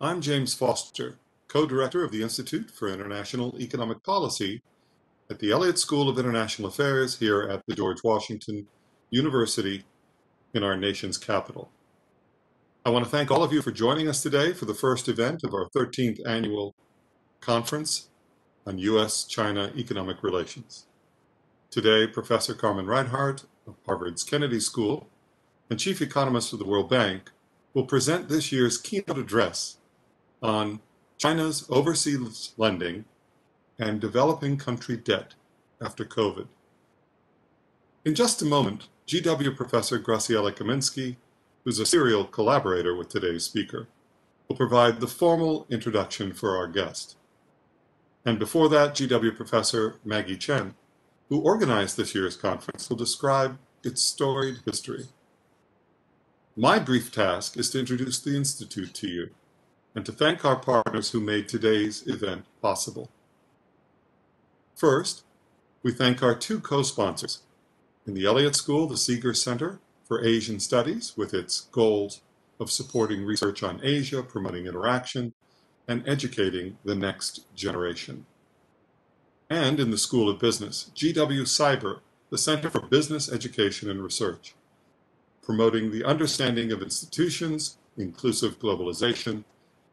I'm James Foster, co-director of the Institute for International Economic Policy at the Elliott School of International Affairs here at the George Washington University in our nation's capital. I want to thank all of you for joining us today for the first event of our 13th annual conference on U.S.-China economic relations. Today, Professor Carmen Reinhart of Harvard's Kennedy School and Chief Economist of the World Bank will present this year's keynote address on China's overseas lending and developing country debt after COVID. In just a moment, GW Professor Graciela Kaminsky, who's a serial collaborator with today's speaker, will provide the formal introduction for our guest. And before that, GW Professor Maggie Chen, who organized this year's conference, will describe its storied history. My brief task is to introduce the Institute to you and to thank our partners who made today's event possible. First, we thank our two co-sponsors. In the Elliott School, the Sigur Center for Asian Studies, with its goals of supporting research on Asia, promoting interaction, and educating the next generation. And in the School of Business, GW CIBER, the Center for Business Education and Research, promoting the understanding of institutions, inclusive globalization,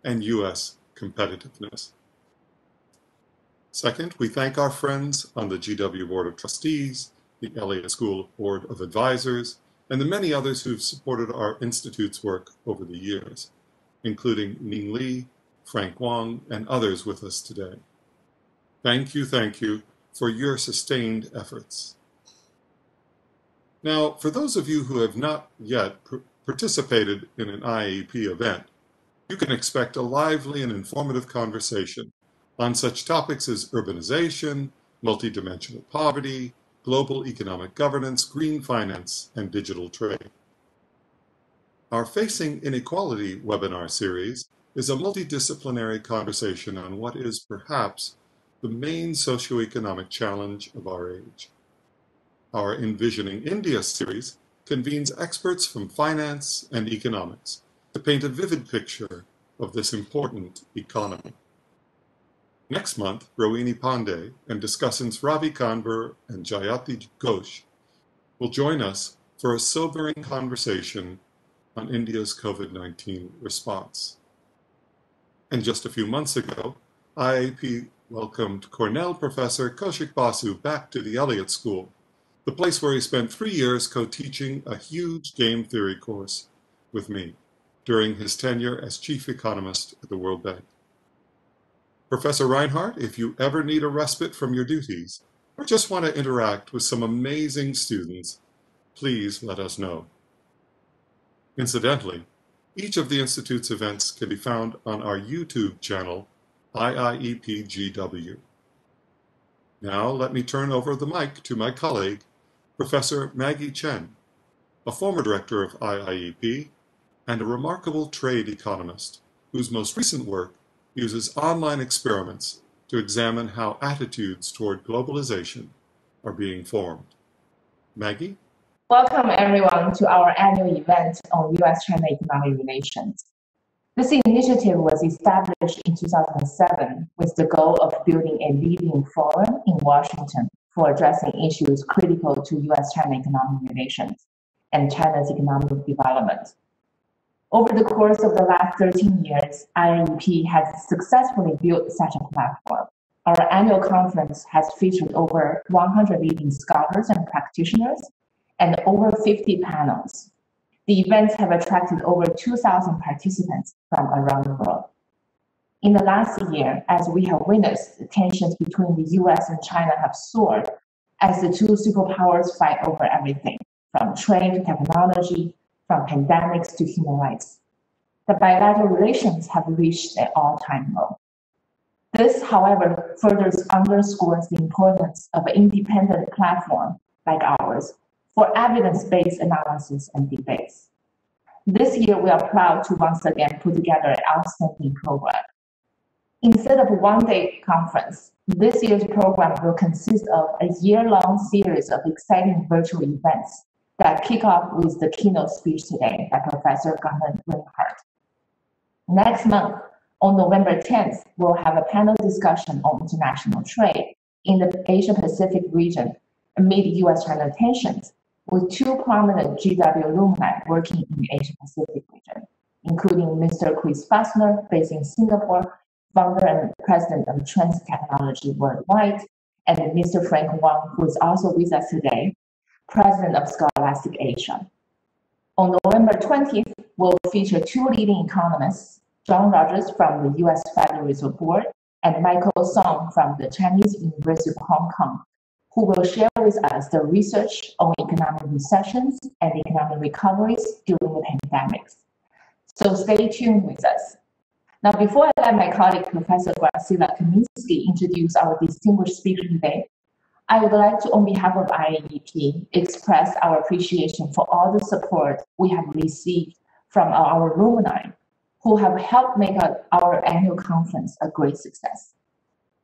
and U.S. competitiveness. Second, we thank our friends on the GW Board of Trustees, the Elliott School Board of Advisors, and the many others who've supported our Institute's work over the years, including Ning Li, Frank Wong, and others with us today. Thank you, thank you for your sustained efforts. Now, for those of you who have not yet participated in an IIEP event, you can expect a lively and informative conversation on such topics as urbanization, multidimensional poverty, global economic governance, green finance, and digital trade. Our Facing Inequality webinar series is a multidisciplinary conversation on what is perhaps the main socioeconomic challenge of our age. Our Envisioning India series convenes experts from finance and economics to paint a vivid picture of this important economy. Next month, Rohini Pande and discussants Ravi Kanbur and Jayati Ghosh will join us for a sobering conversation on India's COVID-19 response. And just a few months ago, IIEP welcomed Cornell professor Kaushik Basu back to the Elliott School, the place where he spent three years co-teaching a huge game theory course with me during his tenure as chief economist at the World Bank. Professor Reinhart, if you ever need a respite from your duties or just want to interact with some amazing students, please let us know. Incidentally, each of the Institute's events can be found on our YouTube channel, IIEPGW. Now let me turn over the mic to my colleague, Professor Maggie Chen, a former director of IIEP and a remarkable trade economist whose most recent work uses online experiments to examine how attitudes toward globalization are being formed. Maggie? Welcome everyone to our annual event on U.S.-China economic relations. This initiative was established in 2007 with the goal of building a leading forum in Washington for addressing issues critical to U.S.-China economic relations and China's economic development. Over the course of the last 13 years, IIEP has successfully built such a platform. Our annual conference has featured over 100 leading scholars and practitioners and over 50 panels. The events have attracted over 2,000 participants from around the world. In the last year, as we have witnessed, tensions between the US and China have soared as the two superpowers fight over everything, from trade to technology, from pandemics to human rights. The bilateral relations have reached an all-time low. This, however, further underscores the importance of an independent platform like ours for evidence-based analysis and debates. This year, we are proud to once again put together an outstanding program. Instead of a one-day conference, this year's program will consist of a year-long series of exciting virtual events that kick off with the keynote speech today by Professor Carmen Reinhart. Next month, On November 10th, we'll have a panel discussion on international trade in the Asia Pacific region amid US China tensions, with two prominent GW alumni working in the Asia Pacific region, including Mr. Chris Fassner, based in Singapore, founder and president of Trans Technology Worldwide, and Mr. Frank Wang, who is also with us today, president of Scholastic Asia. On November 20th, we'll feature two leading economists, John Rogers from the US Federal Reserve Board and Michael Song from the Chinese University of Hong Kong, who will share with us the research on economic recessions and economic recoveries during the pandemics. So stay tuned with us. Now, before I let my colleague, Professor Graciela Kaminsky, introduce our distinguished speaker today, I would like to, on behalf of IIEP, express our appreciation for all the support we have received from our alumni who have helped make our annual conference a great success.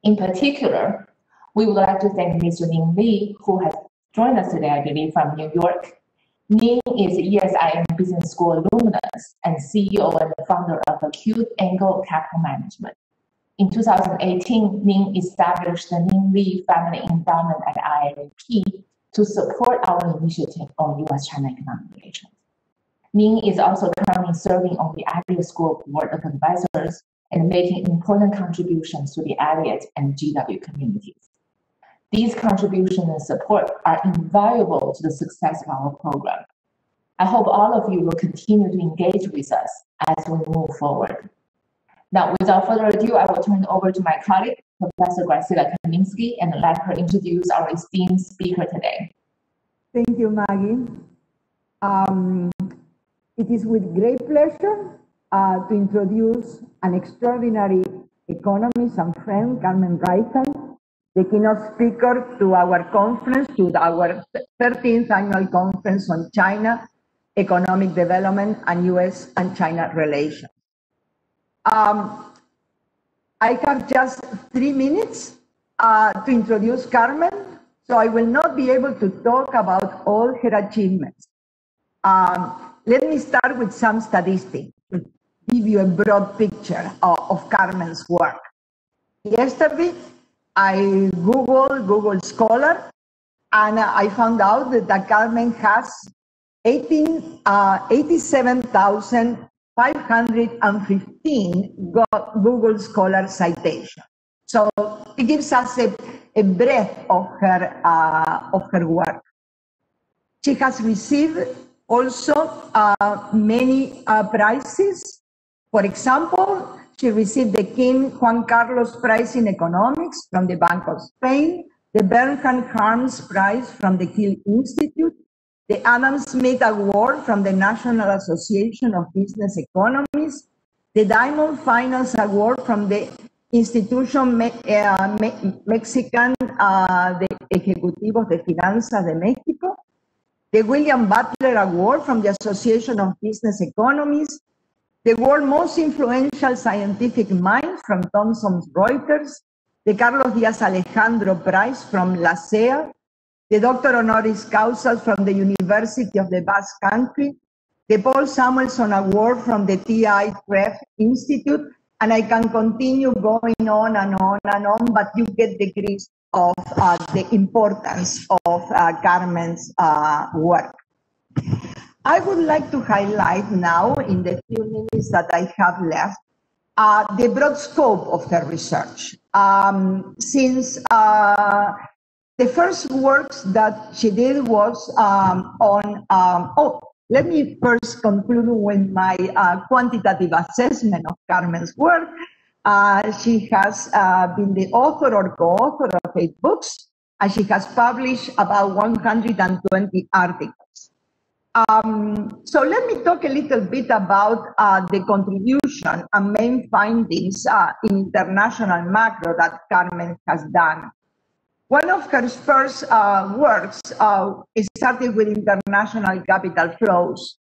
In particular, we would like to thank Mr. Ning Li, who has joined us today, I believe, from New York. Ning is ESIM Business School alumnus and CEO and founder of Acute Angle Capital Management. In 2018, Ning established the Ning Li Family Endowment at IIEP to support our initiative on U.S.-China economic relations. Ning is also currently serving on the Elliott School Board of Advisors and making important contributions to the Elliott and GW communities. These contributions and support are invaluable to the success of our program. I hope all of you will continue to engage with us as we move forward. Now, without further ado, I will turn it over to my colleague, Professor Graciela Kaminsky, and let her introduce our esteemed speaker today. Thank you, Maggie. Um, it is with great pleasure uh, to introduce an extraordinary economist and friend, Carmen Reinhart, the keynote speaker to our conference, to our 13th annual conference on China, economic development, and US and China relations. Um, I have just three minutes uh, to introduce Carmen, so I will not be able to talk about all her achievements. Um, let me start with some statistics to give you a broad picture of, of Carmen's work. Yesterday, I Googled Google Scholar, and I found out that Carmen has 18, uh, 87,000 515 got Google Scholar citation. So it gives us a, a breadth of her, uh, of her work. She has received also uh, many uh, prizes. For example, she received the King Juan Carlos Prize in Economics from the Bank of Spain, the Bernhard Harms Prize from the Kiel Institute, the Adam Smith Award from the National Association of Business Economists, the Diamond Finance Award from the Institution Me uh, Me Mexican uh, de Ejecutivos de Finanzas de México, the William Butler Award from the Association of Business Economists, the World most influential scientific mind from Thomson Reuters, the Carlos Diaz Alejandro Prize from LACEA, the Doctor Honoris Causa from the University of the Basque Country, the Paul Samuelson Award from the TI Treff Institute, and I can continue going on and on and on, but you get the gist of uh, the importance of uh, Carmen's uh, work. I would like to highlight now, in the few minutes that I have left, uh, the broad scope of her research. Um, since uh, the first works that she did was um, on, um, oh, let me first conclude with my uh, quantitative assessment of Carmen's work. Uh, she has uh, been the author or co-author of eight books, and she has published about 120 articles. Um, so let me talk a little bit about uh, the contribution and main findings uh, in international macro that Carmen has done. One of her first uh, works uh, started with international capital flows.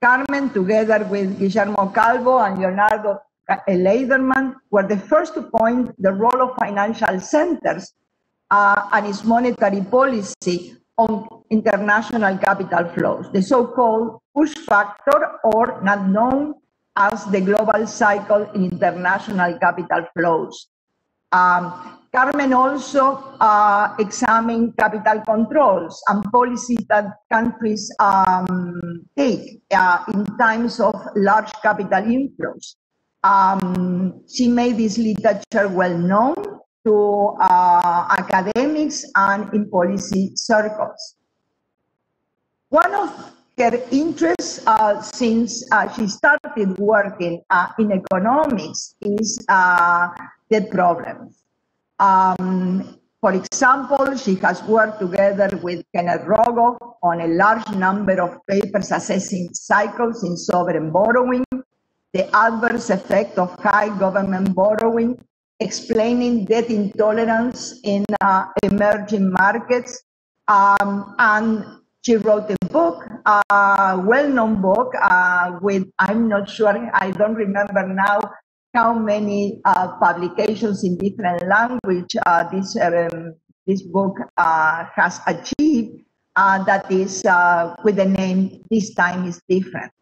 Carmen, together with Guillermo Calvo and Leonardo Leiderman, were the first to point the role of financial centers uh, and its monetary policy on international capital flows, the so-called push factor or not known as the global cycle in international capital flows. Um, Carmen also uh, examined capital controls and policies that countries um, take uh, in times of large capital inflows. Um, she made this literature well known to uh, academics and in policy circles. One of her interests uh, since uh, she started working uh, in economics is uh, the problems. Um, for example, she has worked together with Kenneth Rogoff on a large number of papers assessing cycles in sovereign borrowing, the adverse effect of high government borrowing, explaining debt intolerance in uh, emerging markets, um, and she wrote a book, a uh, well-known book uh, with, I'm not sure, I don't remember now how many uh, publications in different language uh, this um, this book uh, has achieved. Uh, that is uh, with the name "This Time Is Different."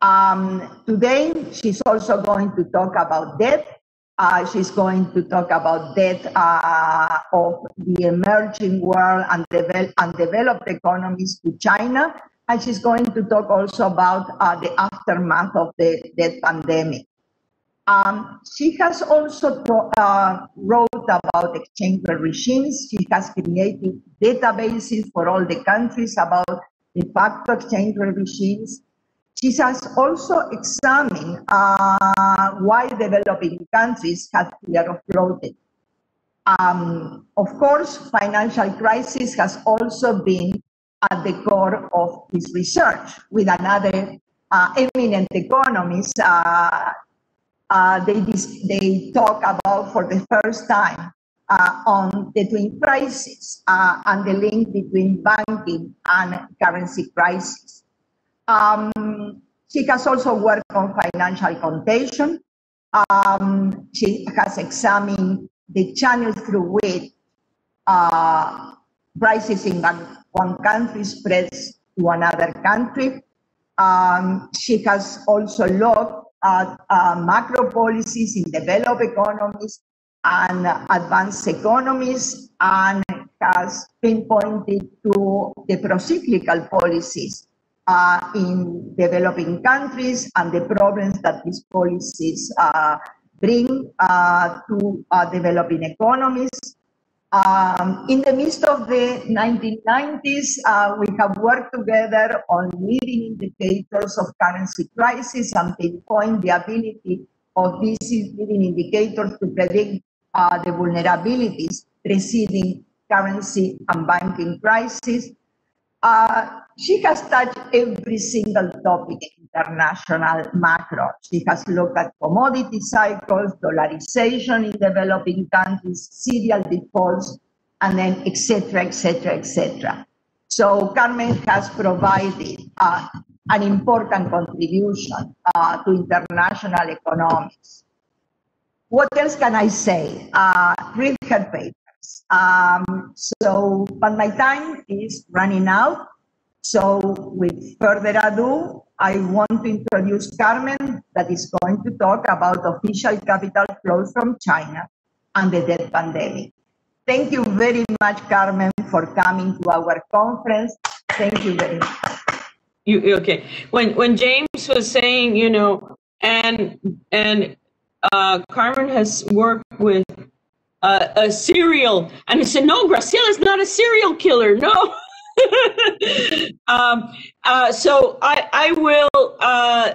Um, today, she's also going to talk about debt. Uh, she's going to talk about debt of the emerging world and, devel- and developed economies to China, and she's going to talk also about the aftermath of the debt pandemic. Um, she has also uh, wrote about exchange rate regimes. She has created databases for all the countries about de facto exchange rate regimes. She has also examined uh, why developing countries have fear of floating. Um, of course, financial crisis has also been at the core of his research with another uh, eminent economist, uh, uh, they, they talk about for the first time uh, on the twin crisis uh, and the link between banking and currency crisis. Um, she has also worked on financial contagion. Um, she has examined the channel through which uh, in one country spreads to another country. Um, she has also looked uh, uh, macro policies in developed economies and advanced economies and has pinpointed to the procyclical policies uh, in developing countries and the problems that these policies uh, bring uh, to uh, developing economies. Um, in the midst of the 1990s, uh, we have worked together on leading indicators of currency crisis and pinpoint the ability of these leading indicators to predict uh, the vulnerabilities preceding currency and banking crisis. Uh, she has touched every single topic international macro. She has looked at commodity cycles, dollarization in developing countries, serial defaults, and then etc., etc., etc. So Carmen has provided uh, an important contribution uh, to international economics. What else can I say? Uh, read her papers. Um, so, but my time is running out. So with further ado, I want to introduce Carmen that is going to talk about official capital flows from China and the debt pandemic. Thank you very much, Carmen, for coming to our conference. Thank you very much. You okay? When when James was saying, you know, and and uh, Carmen has worked with uh, a serial, and he said, no, Graciela is not a serial killer. No. um, uh, so I, I will uh,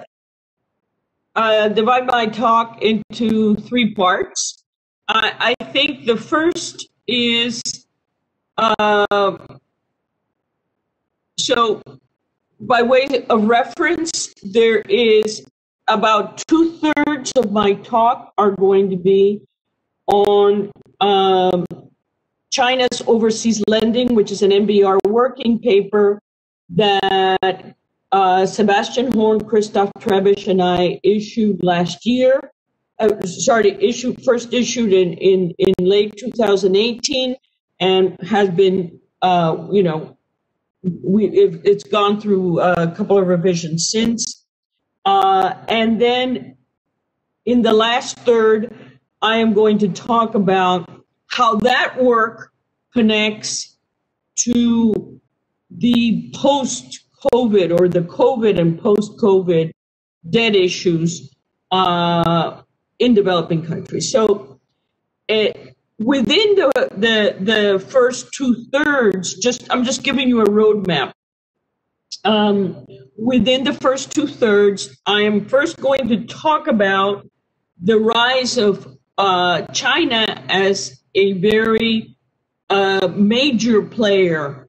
uh, divide my talk into three parts. I, I think the first is um, so by way of reference, there is about two thirds of my talk are going to be on um, China's overseas lending, which is an NBER working paper that uh, Sebastian Horn, Christoph Trebesch, and I issued last year. Uh, sorry, issued first issued in, in, in late 2018 and has been, uh, you know, we it, has gone through a couple of revisions since. Uh, and then in the last third, I am going to talk about how that work connects to the post COVID or the COVID and post COVID debt issues uh, in developing countries. So, it, eh, within the, the, the first two thirds, just I'm just giving you a roadmap. Um, within the first two thirds, I am first going to talk about the rise of uh, China as a very uh, major player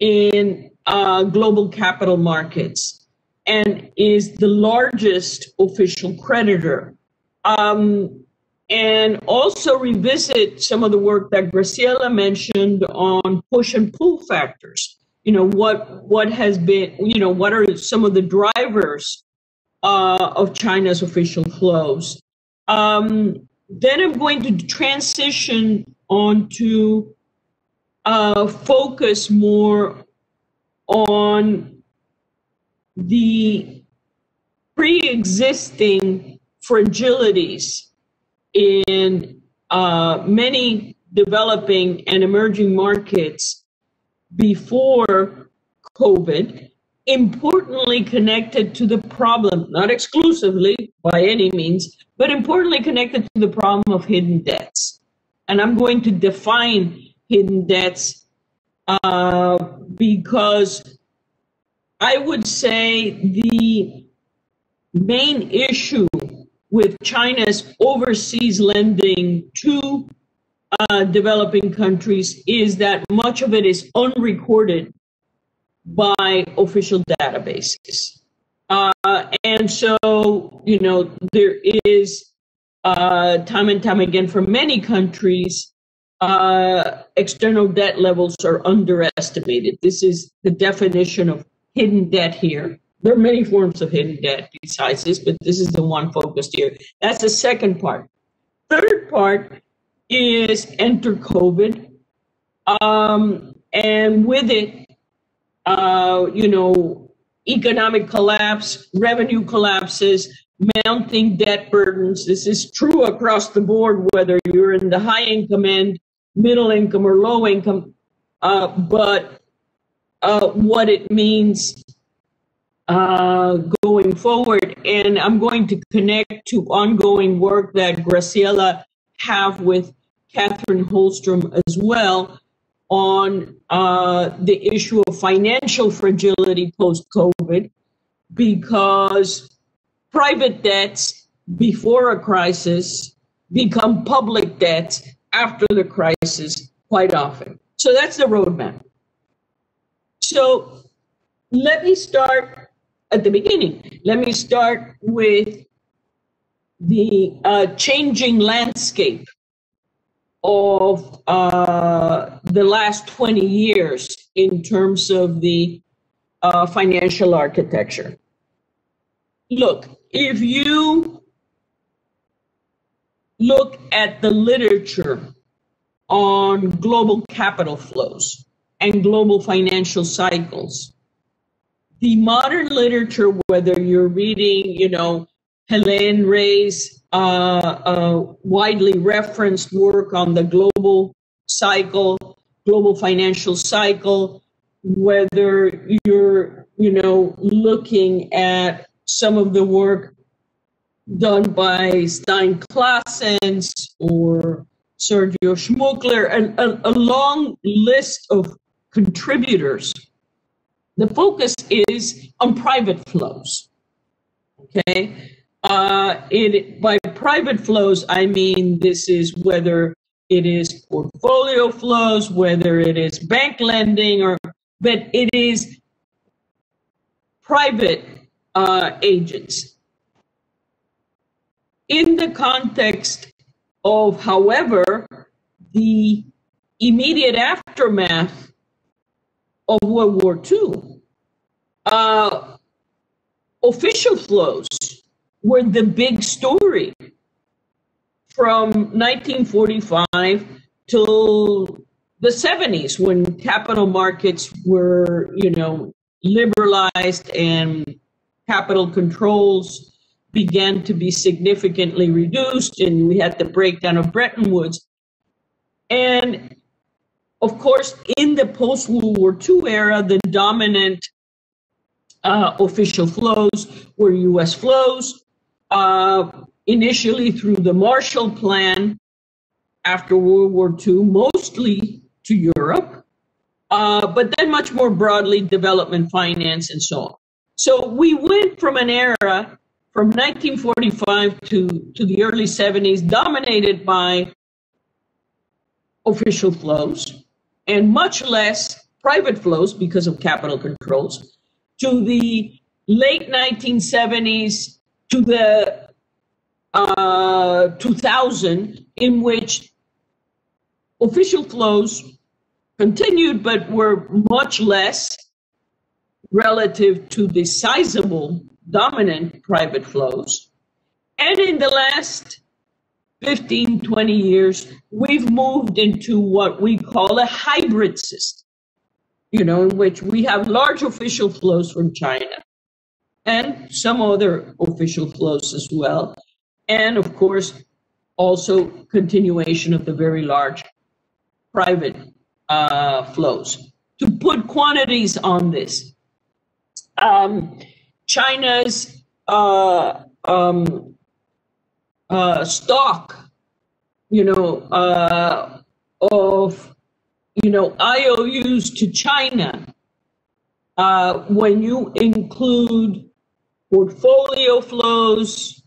in uh, global capital markets and is the largest official creditor. Um, and also revisit some of the work that Graciela mentioned on push and pull factors. You know, what what has been, you know, what are some of the drivers uh, of China's official flows? Um, then I'm going to transition on to uh, focus more on the pre-existing fragilities in uh, many developing and emerging markets before COVID, importantly connected to the problem, not exclusively by any means, but importantly connected to the problem of hidden debts. And I'm going to define hidden debts uh, because I would say the main issue with China's overseas lending to uh, developing countries is that much of it is unrecorded by official databases. And so, you know, there is uh, time and time again for many countries, uh, external debt levels are underestimated. This is the definition of hidden debt here. There are many forms of hidden debt besides this, but this is the one focused here. That's the second part. Third part is enter COVID. Um, and with it, uh, you know, economic collapse, revenue collapses, mounting debt burdens. This is true across the board, whether you're in the high income end, middle income, or low income. Uh, but uh, what it means uh, going forward. And I'm going to connect to ongoing work that Graciela have with Catherine Holstrom as well on uh, the issue of financial fragility post COVID, because private debts before a crisis become public debts after the crisis quite often. So that's the roadmap. So let me start at the beginning. Let me start with the uh, changing landscape of uh, the last 20 years in terms of the uh, financial architecture. Look, if you look at the literature on global capital flows and global financial cycles, the modern literature, whether you're reading, you know, Hélène Rey's uh, uh, widely referenced work on the global cycle, global financial cycle, whether you're, you know, looking at some of the work done by Stijn Claessens or Sergio Schmukler, and a, a long list of contributors the focus is on private flows. Okay. Uh, it, by private flows, I mean this is whether it is portfolio flows, whether it is bank lending, or but it is private uh, agents. In the context of, however, the immediate aftermath of World War II. Uh, official flows were the big story from 1945 till the 70s when capital markets were, you know, liberalized and capital controls began to be significantly reduced, and we had the breakdown of Bretton Woods. And of course, in the post World War II era, the dominant uh, official flows were US flows, uh, initially through the Marshall Plan after World War II, mostly to Europe, uh, but then much more broadly, development finance and so on. So we went from an era from 1945 to, to the early 70s dominated by official flows and much less private flows because of capital controls to the late 1970s to the uh, 2000 in which official flows continued but were much less relative to the sizable dominant private flows. And in the last 15, 20 years, we've moved into what we call a hybrid system, you know, in which we have large official flows from China and some other official flows as well. And of course, also continuation of the very large private uh, flows. To put quantities on this, um, China's uh, um, uh, stock, you know, uh, of you know IOUs to China, uh, when you include portfolio flows,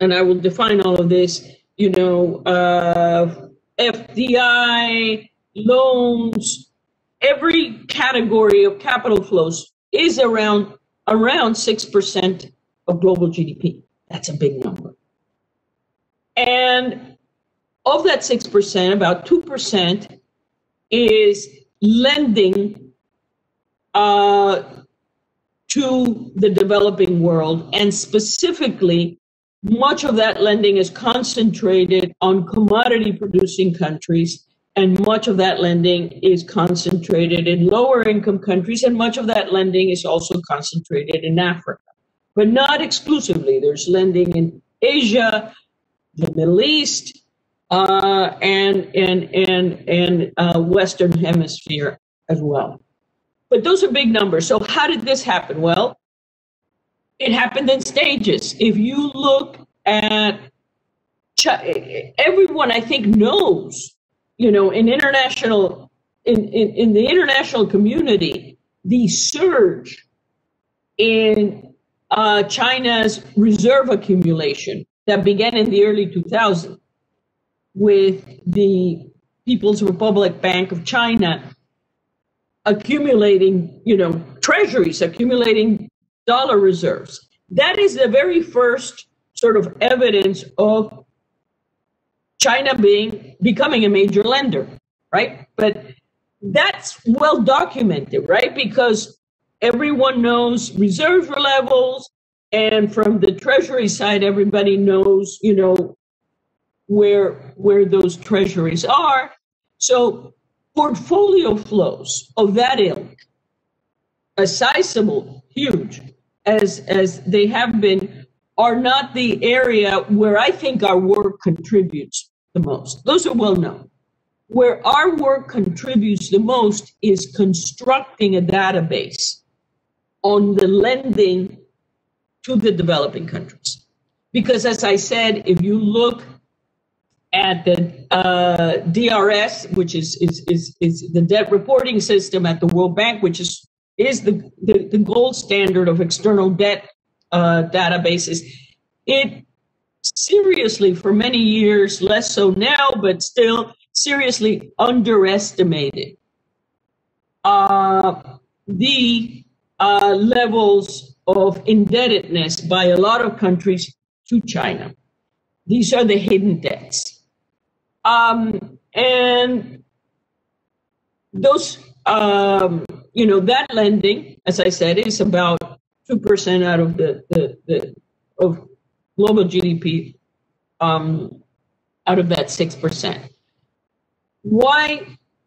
and I will define all of this, you know, uh, FDI loans, every category of capital flows is around around 6% of global GDP. That's a big number. And of that 6%, about 2% is lending uh, to the developing world. And specifically, much of that lending is concentrated on commodity producing countries and much of that lending is concentrated in lower income countries, and much of that lending is also concentrated in Africa, but not exclusively. There's lending in Asia, the Middle East, uh, and and and and uh, Western Hemisphere as well. But those are big numbers. So how did this happen? Well, it happened in stages. If you look at everyone, I think knows you know, in international, in, in, in the international community, the surge in uh, China's reserve accumulation that began in the early 2000s with the People's Republic Bank of China accumulating, you know, treasuries, accumulating dollar reserves. That is the very first sort of evidence of China being becoming a major lender, right? But that's well documented, right? Because everyone knows reserve levels, and from the treasury side, everybody knows, you know, where where those treasuries are. So portfolio flows of that ilk, a sizable, huge, as as they have been, are not the area where I think our work contributes the most. Those are well known. Where our work contributes the most is constructing a database on the lending to the developing countries. Because as I said, if you look at the uh, DRS, which is, is, is, is the debt reporting system at the World Bank, which is, is the, the, the gold standard of external debt uh, databases, it seriously for many years, less so now, but still seriously underestimated uh, the uh, levels of indebtedness by a lot of countries to China. These are the hidden debts. Um, and those, um, you know, that lending, as I said, is about 2% out of the, the, the of global GDP um, out of that 6%. Why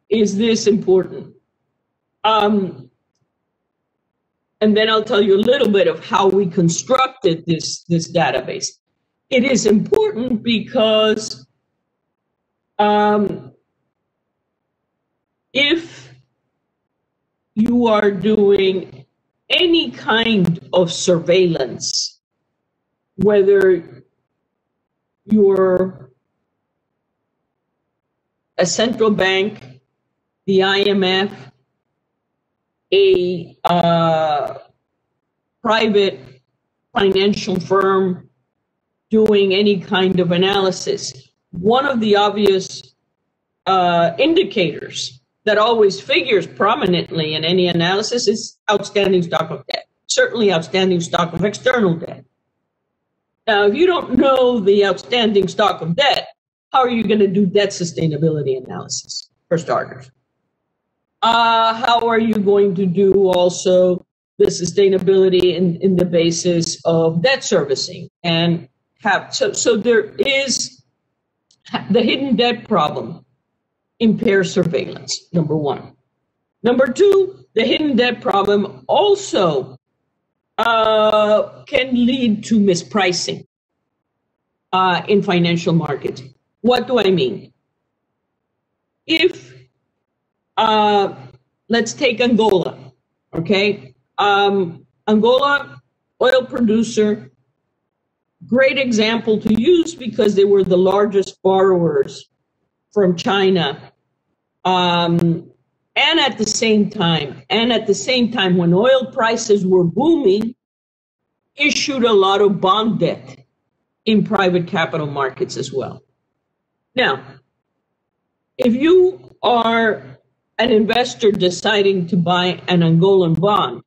is this important? Um, and then I'll tell you a little bit of how we constructed this, this database. It is important because um, if you are doing any kind of surveillance, whether you're a central bank, the IMF, a uh, private financial firm doing any kind of analysis. One of the obvious uh, indicators that always figures prominently in any analysis is outstanding stock of debt, certainly outstanding stock of external debt. Now, if you don't know the outstanding stock of debt, how are you going to do debt sustainability analysis, for starters? Uh, how are you going to do also the sustainability in, in the basis of debt servicing? And have so so there is the hidden debt problem impairs surveillance, number one. Number two, the hidden debt problem also uh, can lead to mispricing uh, in financial markets. What do I mean? If, uh, let's take Angola, okay? Um, Angola, oil producer, great example to use because they were the largest borrowers from China. Um, and at the same time, and at the same time, when oil prices were booming, issued a lot of bond debt in private capital markets as well. Now, if you are an investor deciding to buy an Angolan bond,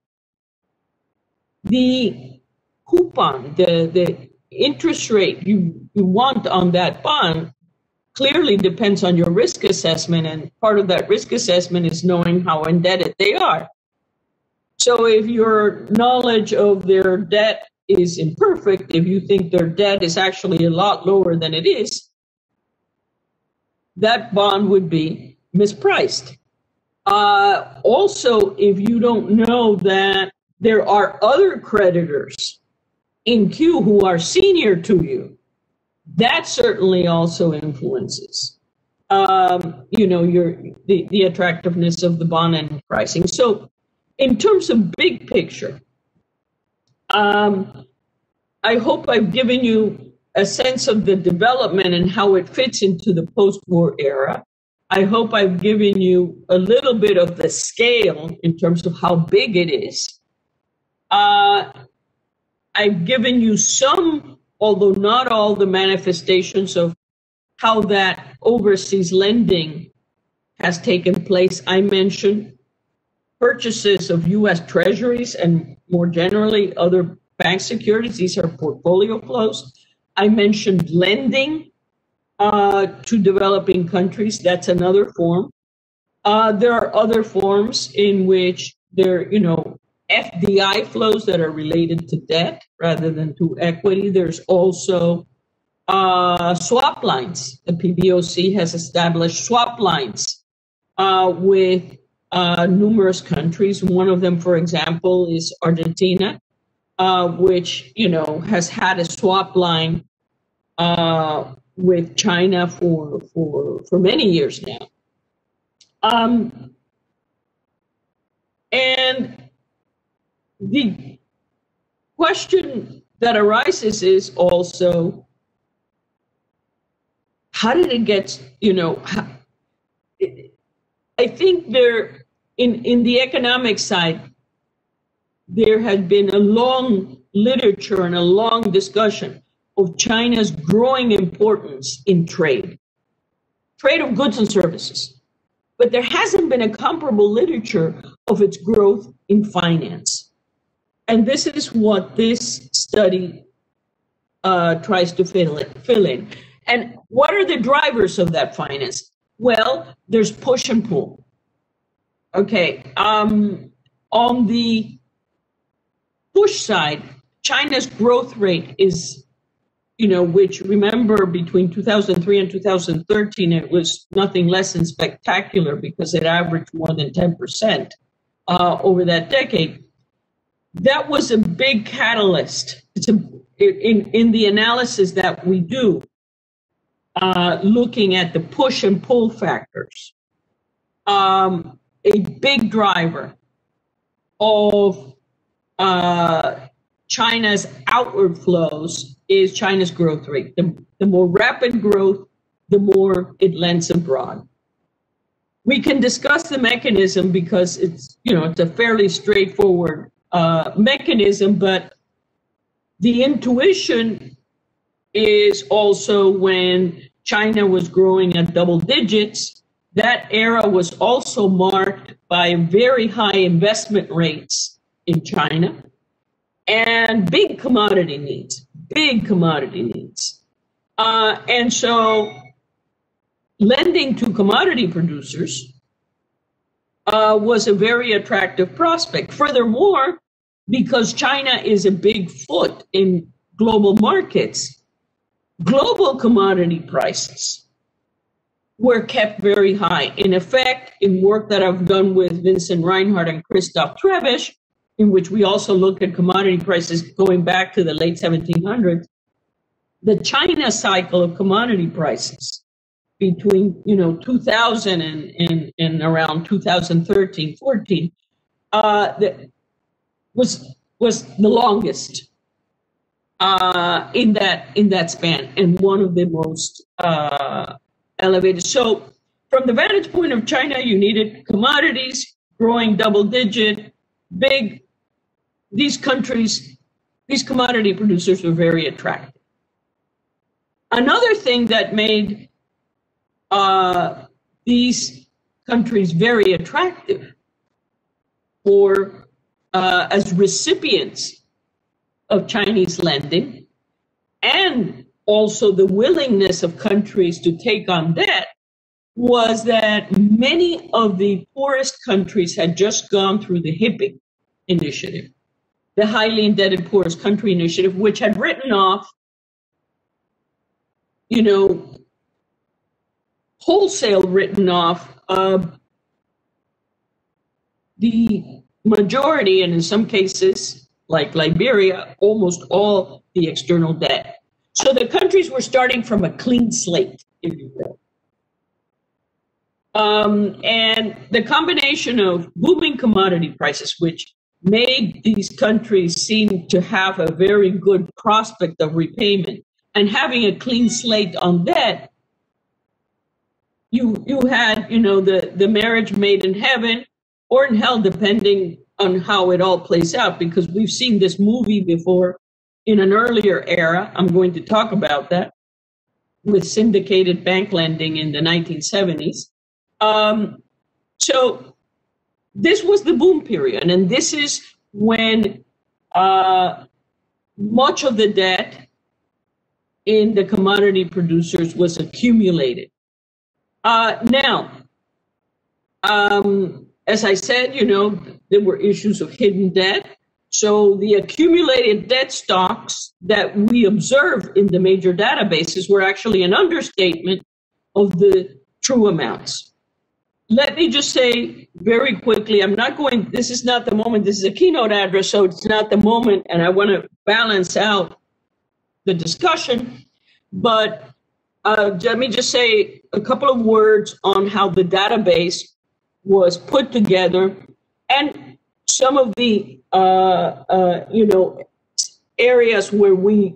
the coupon, the, the interest rate you, you want on that bond clearly depends on your risk assessment. And part of that risk assessment is knowing how indebted they are. So if your knowledge of their debt is imperfect, if you think their debt is actually a lot lower than it is, that bond would be mispriced. Uh, also, if you don't know that there are other creditors in queue who are senior to you, that certainly also influences, um, you know, your the, the attractiveness of the bond and pricing. So, in terms of big picture, um, I hope I've given you a sense of the development and how it fits into the post-war era. I hope I've given you a little bit of the scale in terms of how big it is. Uh, I've given you some, although not all, the manifestations of how that overseas lending has taken place. I mentioned purchases of US treasuries and more generally other bank securities. These are portfolio flows. I mentioned lending uh, to developing countries. That's another form. Uh, there are other forms in which there, you know, FDI flows that are related to debt rather than to equity. There's also uh, swap lines. The PBOC has established swap lines uh, with uh, numerous countries. One of them, for example, is Argentina, uh, which you know has had a swap line uh, with China for for for many years now. Um, and the question that arises is also how did it get you know i think there in in the economic side there had been a long literature and a long discussion of china's growing importance in trade trade of goods and services. But there hasn't been a comparable literature of its growth in finance and this is what this study uh, tries to fill, it, fill in. And what are the drivers of that finance? Well, there's push and pull. Okay. Um, on the push side, China's growth rate is, you know, which remember between 2003 and 2013, it was nothing less than spectacular because it averaged more than 10% uh, over that decade that was a big catalyst. In, in the analysis that we do, uh, looking at the push and pull factors. Um, a big driver of uh, China's outward flows is China's growth rate. The, the more rapid growth, the more it lends abroad. We can discuss the mechanism because it's you know it's a fairly straightforward uh, mechanism, but the intuition is also when China was growing at double digits. That era was also marked by very high investment rates in China and big commodity needs, big commodity needs. Uh, and so lending to commodity producers uh, was a very attractive prospect. Furthermore, because China is a big foot in global markets, global commodity prices were kept very high. In effect, in work that I've done with Vincent Reinhart and Christoph Trebesch, in which we also look at commodity prices going back to the late 1700s, the China cycle of commodity prices between you know 2000 and, and, and around 2013 14 uh, was was the longest uh, in that in that span and one of the most uh, elevated so from the vantage point of china you needed commodities growing double digit big these countries, these commodity producers were very attractive. Another thing that made uh, these countries very attractive for uh, as recipients of Chinese lending and also the willingness of countries to take on debt was that many of the poorest countries had just gone through the HIPC initiative the Highly Indebted Poorest Country Initiative, which had written off, you know, wholesale written off uh, the majority, and in some cases, like Liberia, almost all the external debt. So the countries were starting from a clean slate, if you will. Um, and the combination of booming commodity prices, which made these countries seem to have a very good prospect of repayment and having a clean slate on debt you you had you know the the marriage made in heaven or in hell depending on how it all plays out because we've seen this movie before in an earlier era i'm going to talk about that with syndicated bank lending in the 1970s um, so this was the boom period, and this is when uh, much of the debt in the commodity producers was accumulated. Uh, now, um, as I said, you know, there were issues of hidden debt. So the accumulated debt stocks that we observe in the major databases were actually an understatement of the true amounts let me just say very quickly i'm not going this is not the moment this is a keynote address so it's not the moment and i want to balance out the discussion but uh, let me just say a couple of words on how the database was put together and some of the uh, uh, you know areas where we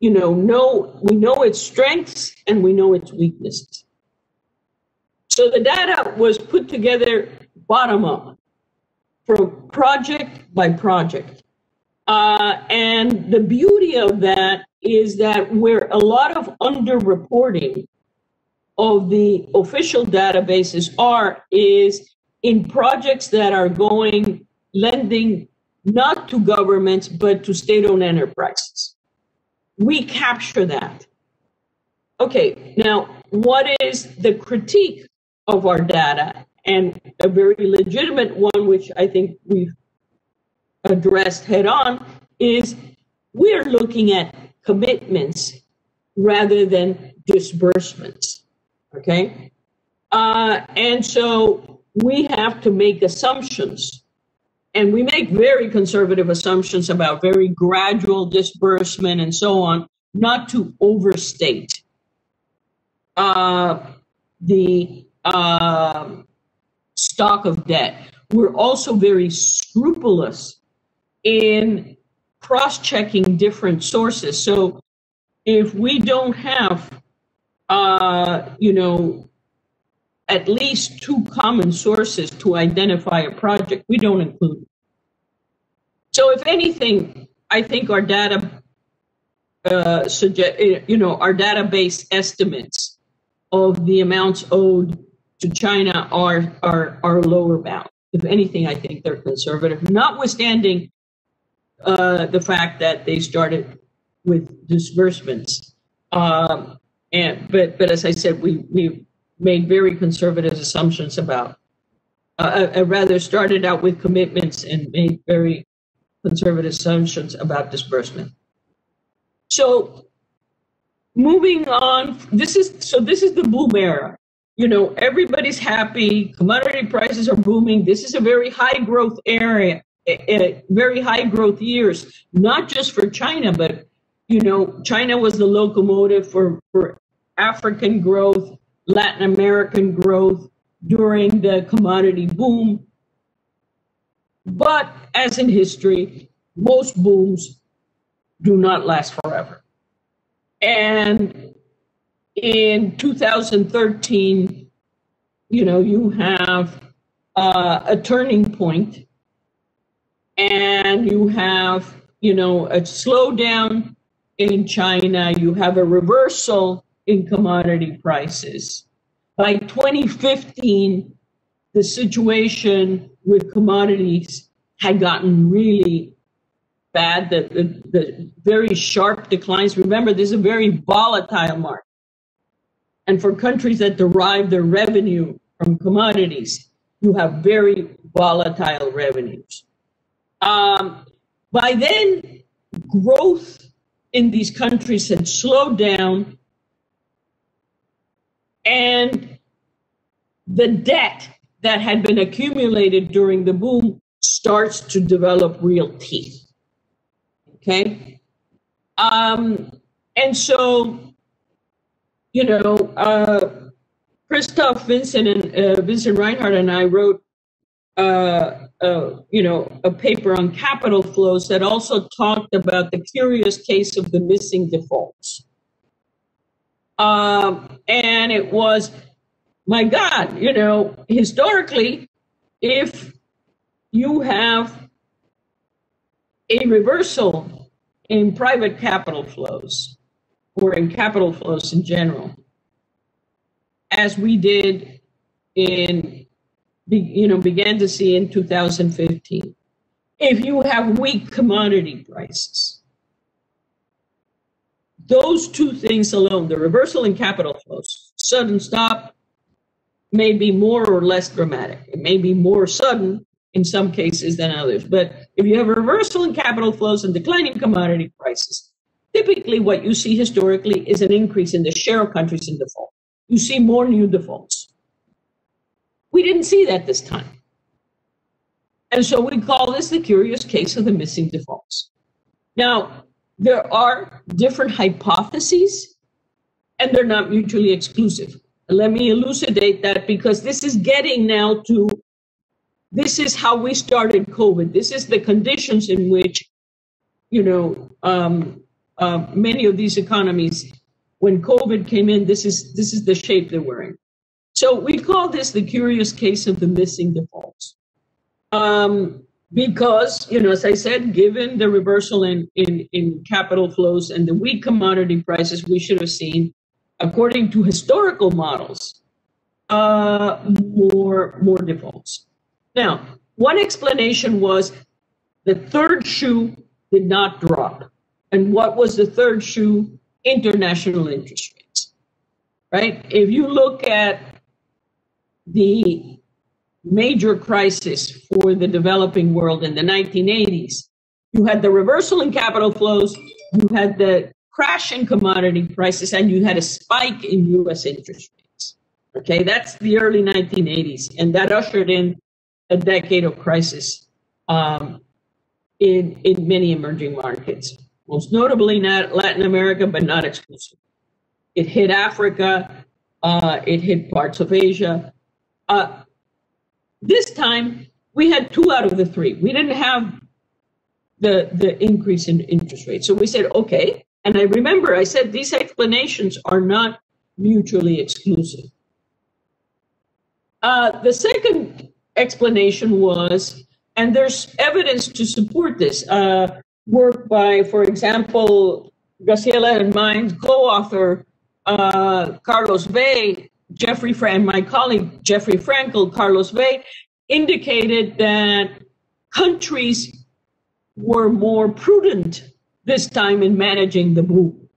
you know know we know its strengths and we know its weaknesses so the data was put together bottom up from project by project. Uh, and the beauty of that is that where a lot of underreporting of the official databases are is in projects that are going lending not to governments but to state-owned enterprises. We capture that. Okay, now what is the critique of our data. And a very legitimate one, which I think we've addressed head on, is we're looking at commitments rather than disbursements. Okay? Uh, and so we have to make assumptions. and we make very conservative assumptions about very gradual disbursement and so on, not to overstate uh, the uh, stock of debt. We're also very scrupulous in cross checking different sources. So if we don't have, uh, you know, at least two common sources to identify a project, we don't include it. So if anything, I think our data uh, suggest, you know, our database estimates of the amounts owed to China are are are lower bound. If anything, I think they're conservative, notwithstanding uh, the fact that they started with disbursements. Um, and but but as I said, we we made very conservative assumptions about. Uh, uh, rather started out with commitments and made very conservative assumptions about disbursement. So moving on, this is so this is the boom era. You know, everybody's happy. Commodity prices are booming. This is a very high growth area, very high growth years, not just for China, but you know, China was the locomotive for for African growth, Latin American growth during the commodity boom. But as in history, most booms do not last forever. And in 2013, you know, you have uh, a turning point and you have, you know, a slowdown in China, you have a reversal in commodity prices. By 2015, the situation with commodities had gotten really bad, the, the, the very sharp declines. Remember, this is a very volatile market. And for countries that derive their revenue from commodities, you have very volatile revenues. Um, by then, growth in these countries had slowed down, and the debt that had been accumulated during the boom starts to develop real teeth. Okay. Um, and so, you know, uh, Christoph Vincent and uh, Vincent Reinhart and I wrote, uh, uh, you know, a paper on capital flows that also talked about the curious case of the missing defaults. Um, and it was, my God, you know, historically, if you have a reversal in private capital flows or in capital flows in general, as we did in, you know, began to see in 2015. If you have weak commodity prices, those two things alone, the reversal in capital flows, sudden stop, may be more or less dramatic. It may be more sudden in some cases than others. But if you have a reversal in capital flows and declining commodity prices, typically what you see historically is an increase in the share of countries in default. You see more new defaults. We didn't see that this time. And so we call this the curious case of the missing defaults. Now, there are different hypotheses, and they're not mutually exclusive. Let me elucidate that because this is getting now to this is how we started COVID. This is the conditions in which, you know, um, uh, many of these economies, when COVID came in, this is this is the shape they're wearing. So we call this the curious case of the missing defaults, um, because you know, as I said, given the reversal in, in in capital flows and the weak commodity prices, we should have seen, according to historical models, uh, more more defaults. Now, one explanation was the third shoe did not drop. And what was the third shoe? International interest rates. Right? If you look at the major crisis for the developing world in the 1980s, you had the reversal in capital flows, you had the crash in commodity prices, and you had a spike in US interest rates. Okay, that's the early 1980s. And that ushered in a decade of crisis um, in, in many emerging markets, most notably not Latin America, but not exclusive. It hit Africa, uh, it hit parts of Asia. Uh, this time, we had two out of the three. We didn't have the, the increase in interest rates. So we said, okay. And I remember I said these explanations are not mutually exclusive. Uh, the second explanation was, and there's evidence to support this, uh, work by, for example, Graciela and mine co-author uh, Carlos Végh, Jeffrey Frank, my colleague Jeffrey Frankel, Carlos Végh, indicated that countries were more prudent this time in managing the boom.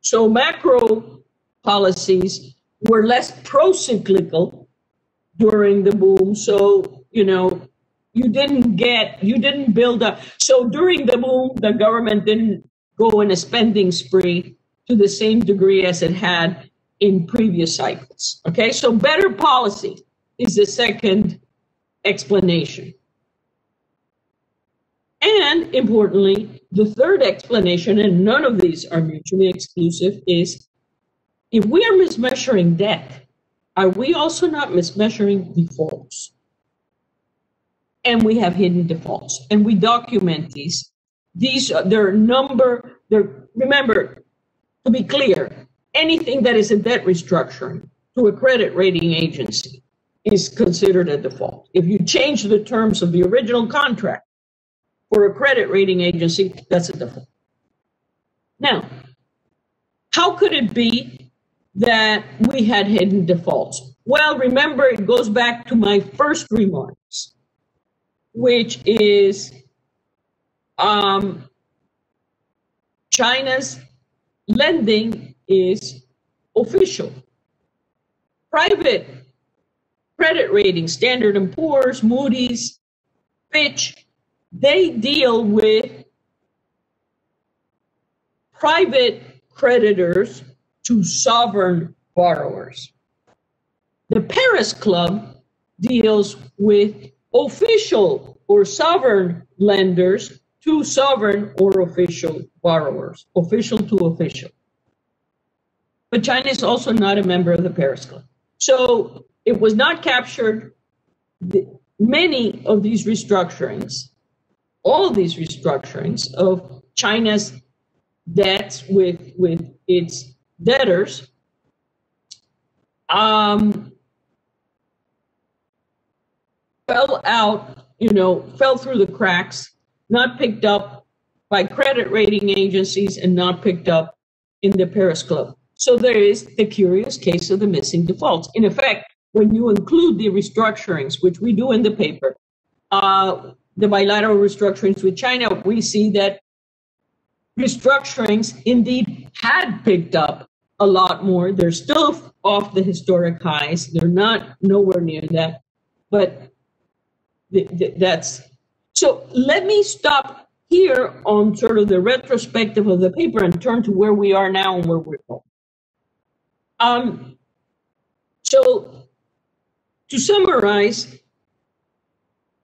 So macro policies were less pro-cyclical during the boom. So, you know, you didn't get, you didn't build up. So during the boom, the government didn't go in a spending spree to the same degree as it had in previous cycles. Okay, so better policy is the second explanation. And importantly, the third explanation, and none of these are mutually exclusive, is if we are mismeasuring debt, are we also not mismeasuring defaults? And we have hidden defaults, and we document these. These there are number. There remember to be clear, anything that is a debt restructuring to a credit rating agency is considered a default. If you change the terms of the original contract for a credit rating agency, that's a default. Now, how could it be that we had hidden defaults? Well, remember, it goes back to my first remarks, which is um, China's lending is official. Private credit rating, Standard & Poor's, Moody's, Fitch, they deal with private creditors to sovereign borrowers. The Paris Club deals with official or sovereign lenders to sovereign or official borrowers, official to official. But China is also not a member of the Paris Club. So it was not captured. Many of these restructurings, all these restructurings of China's debts with, with its debtors, um, fell out, you know, fell through the cracks not picked up by credit rating agencies and not picked up in the Paris Club. So there is the curious case of the missing defaults. In effect, when you include the restructurings, which we do in the paper, uh, the bilateral restructurings with China, we see that restructurings indeed had picked up a lot more. They're still off the historic highs. They're not nowhere near that, but th- th- that's so let me stop here on sort of the retrospective of the paper and turn to where we are now and where we're going. Um, so to summarize,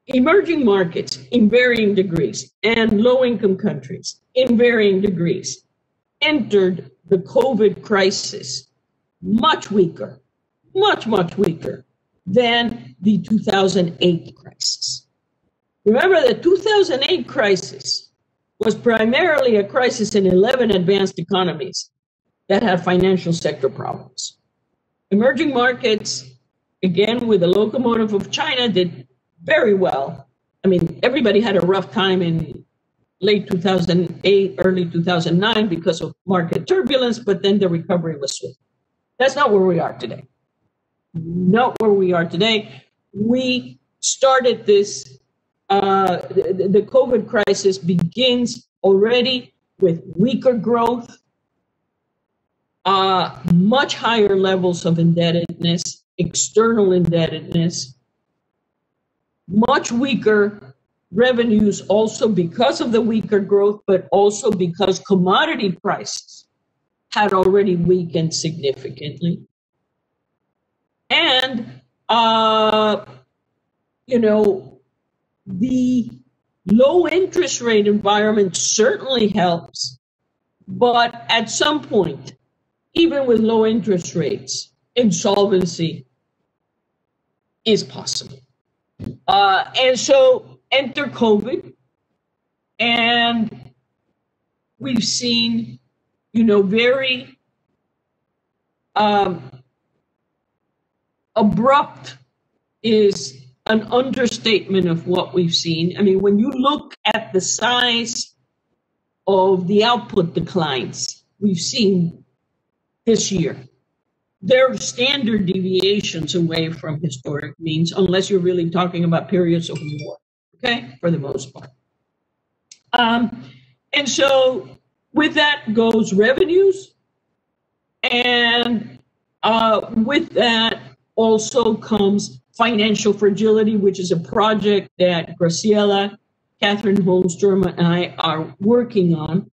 emerging markets in varying degrees and low income countries in varying degrees entered the COVID crisis much weaker, much, much weaker than the 2008 crisis. Remember, the 2008 crisis was primarily a crisis in 11 advanced economies that had financial sector problems. Emerging markets, again, with the locomotive of China, did very well. I mean, everybody had a rough time in late 2008, early 2009 because of market turbulence, but then the recovery was swift. That's not where we are today. Not where we are today. We started this uh, the, the COVID crisis begins already with weaker growth, uh, much higher levels of indebtedness, external indebtedness, much weaker revenues also because of the weaker growth, but also because commodity prices had already weakened significantly. And, uh, you know, the low interest rate environment certainly helps, but at some point, even with low interest rates, insolvency is possible. Uh, and so enter COVID, and we've seen, you know, very um, abrupt is an understatement of what we've seen. I mean, when you look at the size of the output declines we've seen this year, they're standard deviations away from historic means, unless you're really talking about periods of war, okay, for the most part. Um, and so with that goes revenues, and uh, with that also comes financial fragility, which is a project that Graciela, Catherine Holmstrom, and I are working on,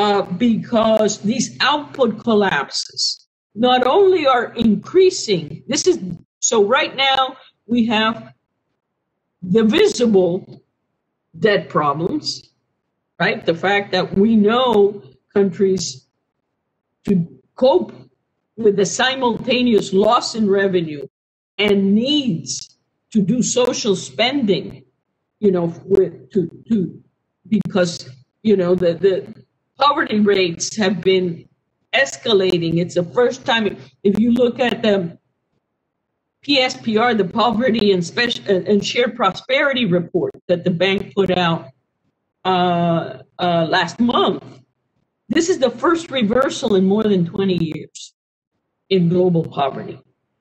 uh, because these output collapses not only are increasing, this is so right now we have the visible debt problems, right? The fact that we know countries to cope with the simultaneous loss in revenue and needs to do social spending, you know, with to to because you know the the poverty rates have been escalating. It's the first time if you look at the PSPR, the Poverty and Special and Shared Prosperity report that the bank put out uh, uh, last month. This is the first reversal in more than 20 years in global poverty.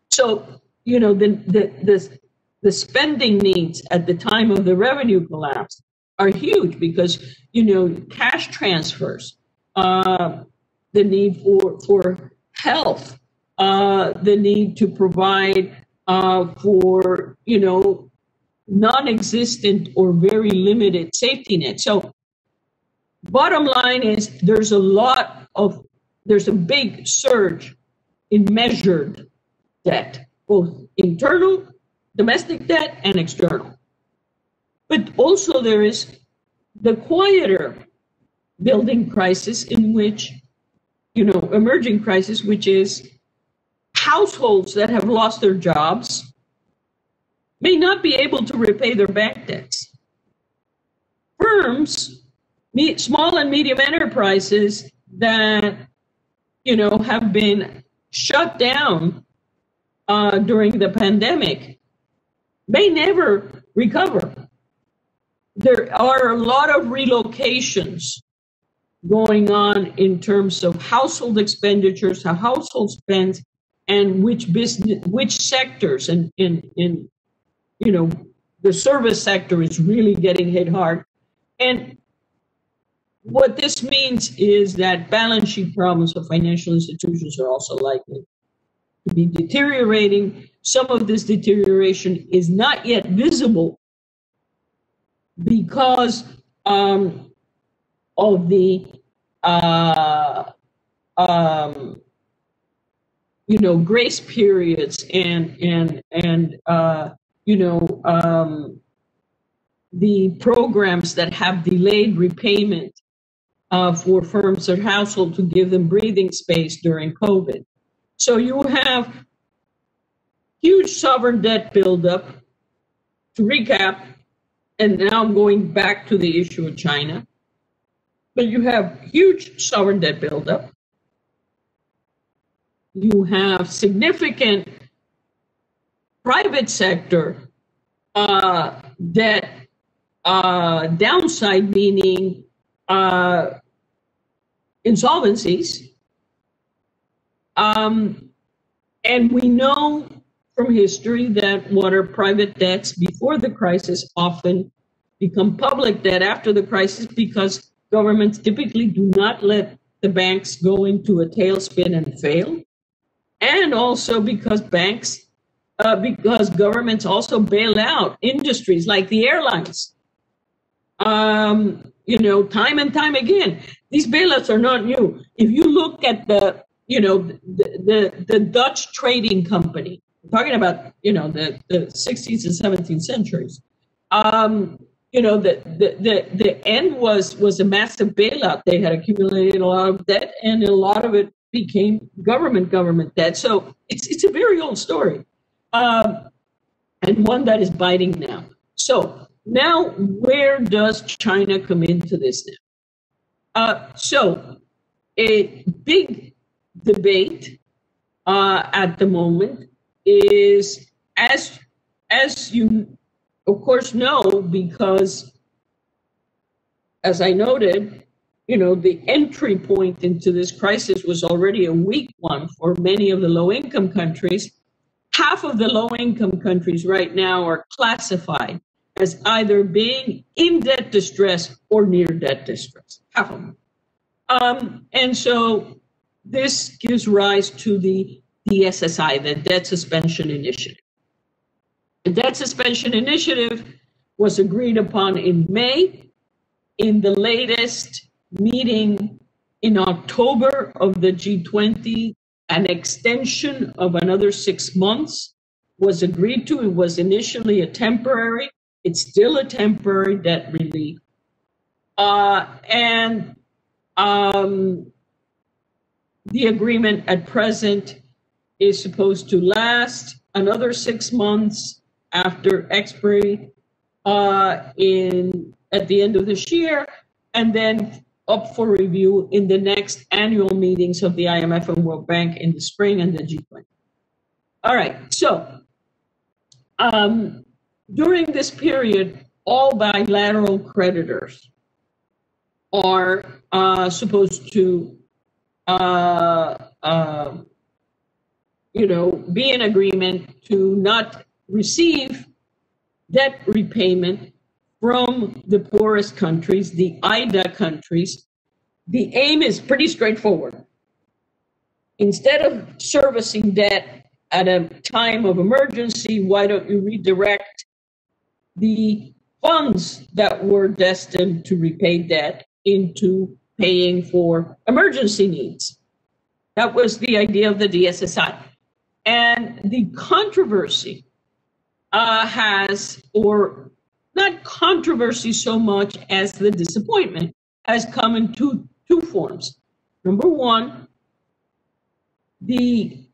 So, you know, the, the, the, the spending needs at the time of the revenue collapse are huge because, you know, cash transfers, uh, the need for, for health, uh, the need to provide uh, for, you know, non-existent or very limited safety net. So bottom line is there's a lot of, there's a big surge in measured debt, both internal, domestic debt, and external. But also there is the quieter building crisis in which, you know, emerging crisis, which is households that have lost their jobs may not be able to repay their bank debts. Firms, small and medium enterprises that, you know, have been shut down uh, during the pandemic may never recover. There are a lot of relocations going on in terms of household expenditures, how household spends, and which business, which sectors, and in, in, you know, the service sector is really getting hit hard. And what this means is that balance sheet problems of financial institutions are also likely to be deteriorating. Some of this deterioration is not yet visible because um, of the uh, um, you know grace periods and and and uh, you know um, the programs that have delayed repayment uh, for firms or households to give them breathing space during COVID. So you have huge sovereign debt buildup. To recap, and now going back to the issue of China. But you have huge sovereign debt buildup. You have significant private sector uh, debt uh, downside, meaning uh, insolvencies. Um, and we know from history that what are private debts before the crisis often become public debt after the crisis because governments typically do not let the banks go into a tailspin and fail. And also because banks, uh, because governments also bail out industries like the airlines. Um, you know, time and time again. These bailouts are not new. If you look at the, you know, the, the, the Dutch trading company, talking about, you know, the, the 16th and 17th centuries, um, you know, the, the, the, the end was, was a massive bailout. They had accumulated a lot of debt and a lot of it became government government debt. So it's, it's a very old story. Um, and one that is biting now. So now, where does China come into this now? Uh, so, a big debate uh, at the moment is, as as you of course know, because as I noted, you know, the entry point into this crisis was already a weak one for many of the low income countries half of the low income countries right now are classified as either being in debt distress or near debt distress. Half of them. Um, and so this gives rise to the DSSI, the Debt Suspension Initiative. The Debt Suspension Initiative was agreed upon in May. In the latest meeting in October of the G20, an extension of another six months was agreed to. It was initially a temporary, it's still a temporary debt relief. Uh, and um, the agreement at present is supposed to last another six months after expiry uh, in at the end of this year, and then up for review in the next annual meetings of the IMF and World Bank in the spring and the G20. All right, so um, during this period, all bilateral creditors are uh, supposed to, uh, uh, you know, be in agreement to not receive debt repayment from the poorest countries, the IDA countries, the aim is pretty straightforward. Instead of servicing debt at a time of emergency, why don't you redirect the funds that were destined to repay debt into paying for emergency needs? That was the idea of the DSSI. And the controversy uh, has, or not controversy so much as the disappointment has come in two, two forms. Number one, the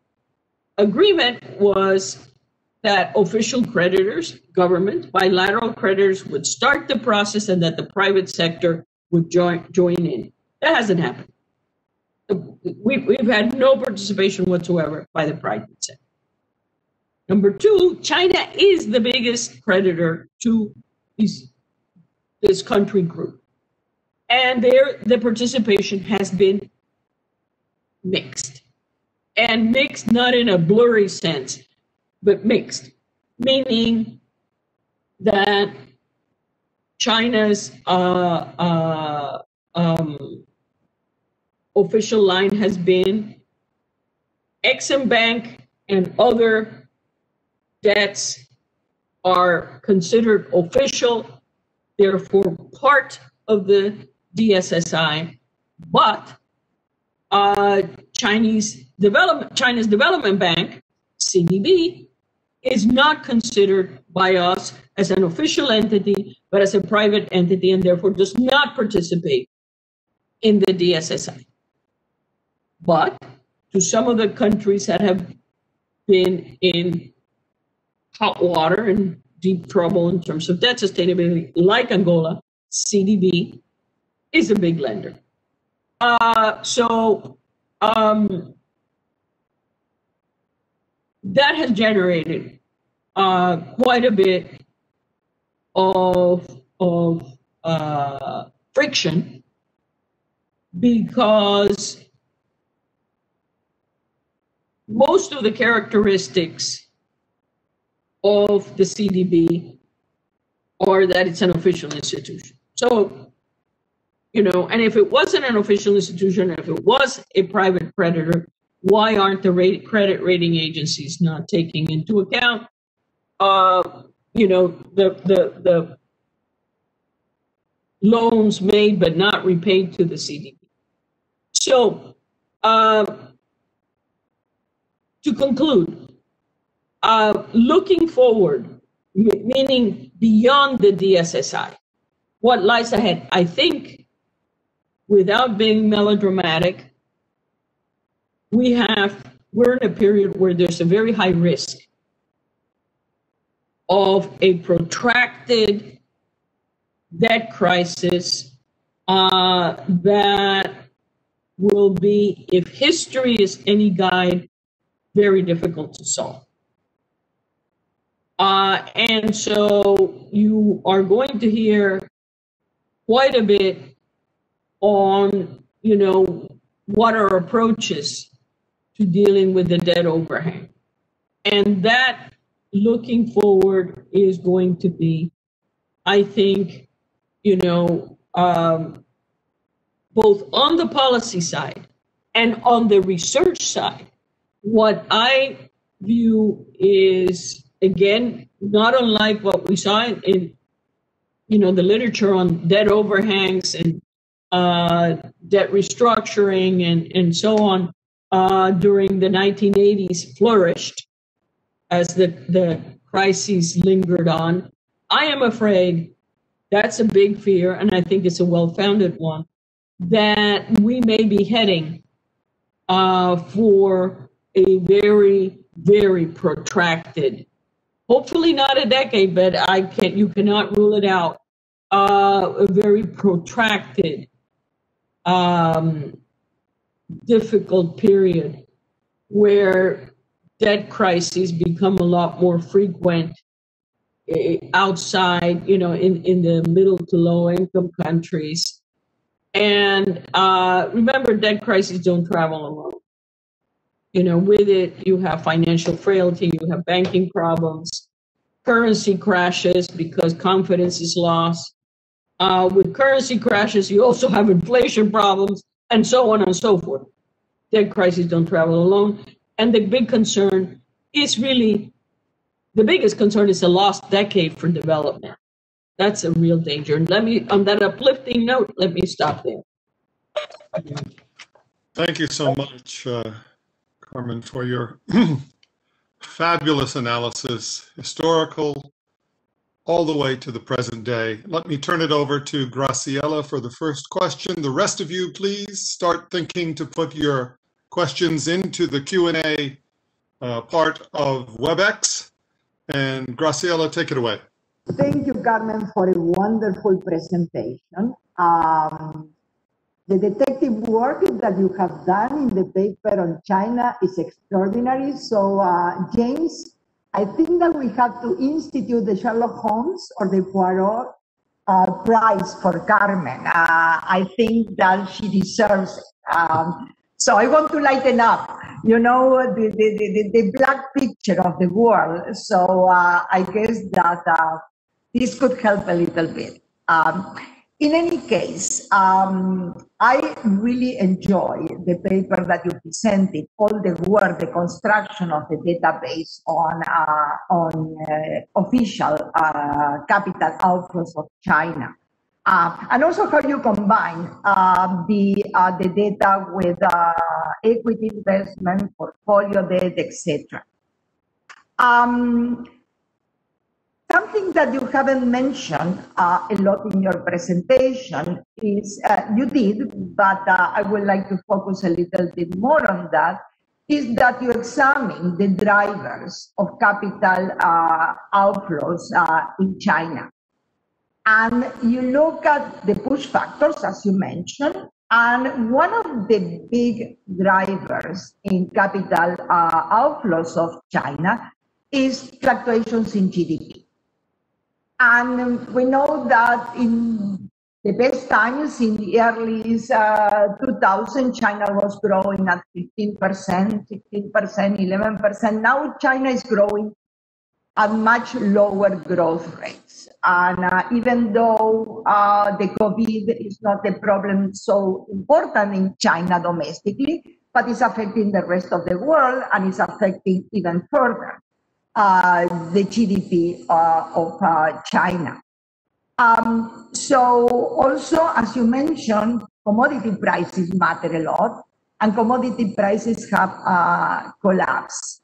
agreement was that official creditors, government, bilateral creditors would start the process and that the private sector would join, join in. That hasn't happened. We've, we've had no participation whatsoever by the private sector. Number two, China is the biggest creditor to these, this country group. And there, the participation has been mixed. And mixed not in a blurry sense, but mixed, meaning that China's uh, uh, um, official line has been Exim Bank and other debts are considered official, therefore part of the DSSI, but uh, Chinese development, China's Development Bank, CDB, is not considered by us as an official entity, but as a private entity, and therefore does not participate in the DSSI. But to some of the countries that have been in hot water and deep trouble in terms of debt sustainability, like Angola, CDB is a big lender. Uh, so um, that has generated uh, quite a bit of, of uh, friction because most of the characteristics of the CDB are that it's an official institution. So, you know, and if it wasn't an official institution, if it was a private creditor, why aren't the rate, credit rating agencies not taking into account, uh, you know, the the the loans made but not repaid to the CDB? So, uh, to conclude, uh, looking forward, meaning beyond the DSSI, what lies ahead. I think, without being melodramatic, we have we're in a period where there's a very high risk of a protracted debt crisis uh, that will be, if history is any guide, very difficult to solve. Uh, and so you are going to hear quite a bit on, you know, what are approaches to dealing with the debt overhang. And that looking forward is going to be, I think, you know, um, both on the policy side and on the research side, what I view is again not unlike what we saw in, in you know the literature on debt overhangs and uh, debt restructuring and and so on uh, during the 1980s flourished as the the crises lingered on. I am afraid that's a big fear, and I think it's a well-founded one that we may be heading uh, for a very, very protracted, hopefully not a decade, but I can you cannot rule it out. Uh, a very protracted, um, difficult period where debt crises become a lot more frequent eh, outside, you know, in, in the middle to low income countries and uh, remember, debt crises don't travel alone. You know, with it, you have financial frailty, you have banking problems, currency crashes because confidence is lost. Uh, with currency crashes, you also have inflation problems, and so on and so forth. Debt crises don't travel alone. And the big concern is really the biggest concern is a lost decade for development. That's a real danger. And let me, on that uplifting note, let me stop there. Thank you so much, uh, Carmen, for your fabulous analysis, historical, all the way to the present day. Let me turn it over to Graciela for the first question. The rest of you, please start thinking to put your questions into the Q&A uh, part of WebEx. And Graciela, take it away. Thank you, Carmen, for a wonderful presentation. Um, the detective work that you have done in the paper on China is extraordinary. So, uh, James, I think that we have to institute the Sherlock Holmes or the Poirot uh, prize for Carmen. Uh, I think that she deserves it. Um, so I want to lighten up, you know, the, the, the, the black picture of the world. So uh, I guess that uh, this could help a little bit. Um, in any case, um, I really enjoy the paper that you presented, all the work, the construction of the database on, uh, on uh, official uh, capital outflows of China. Uh, and also how you combine uh, the, uh, the data with equity investment, portfolio debt, etc. Um, Something that you haven't mentioned uh, a lot in your presentation is uh, you did, but uh, I would like to focus a little bit more on that. Is that you examine the drivers of capital uh, outflows uh, in China, and you look at the push factors as you mentioned, and one of the big drivers in capital uh, outflows of China is fluctuations in GDP. And we know that in the best times in the early uh, 2000, China was growing at 15%, 16%, 11%. Now China is growing at much lower growth rates. And uh, even though uh, the COVID is not a problem so important in China domestically, but it's affecting the rest of the world and it's affecting even further the GDP uh, of uh, China. Um, so also, as you mentioned, commodity prices matter a lot, and commodity prices have uh, collapsed.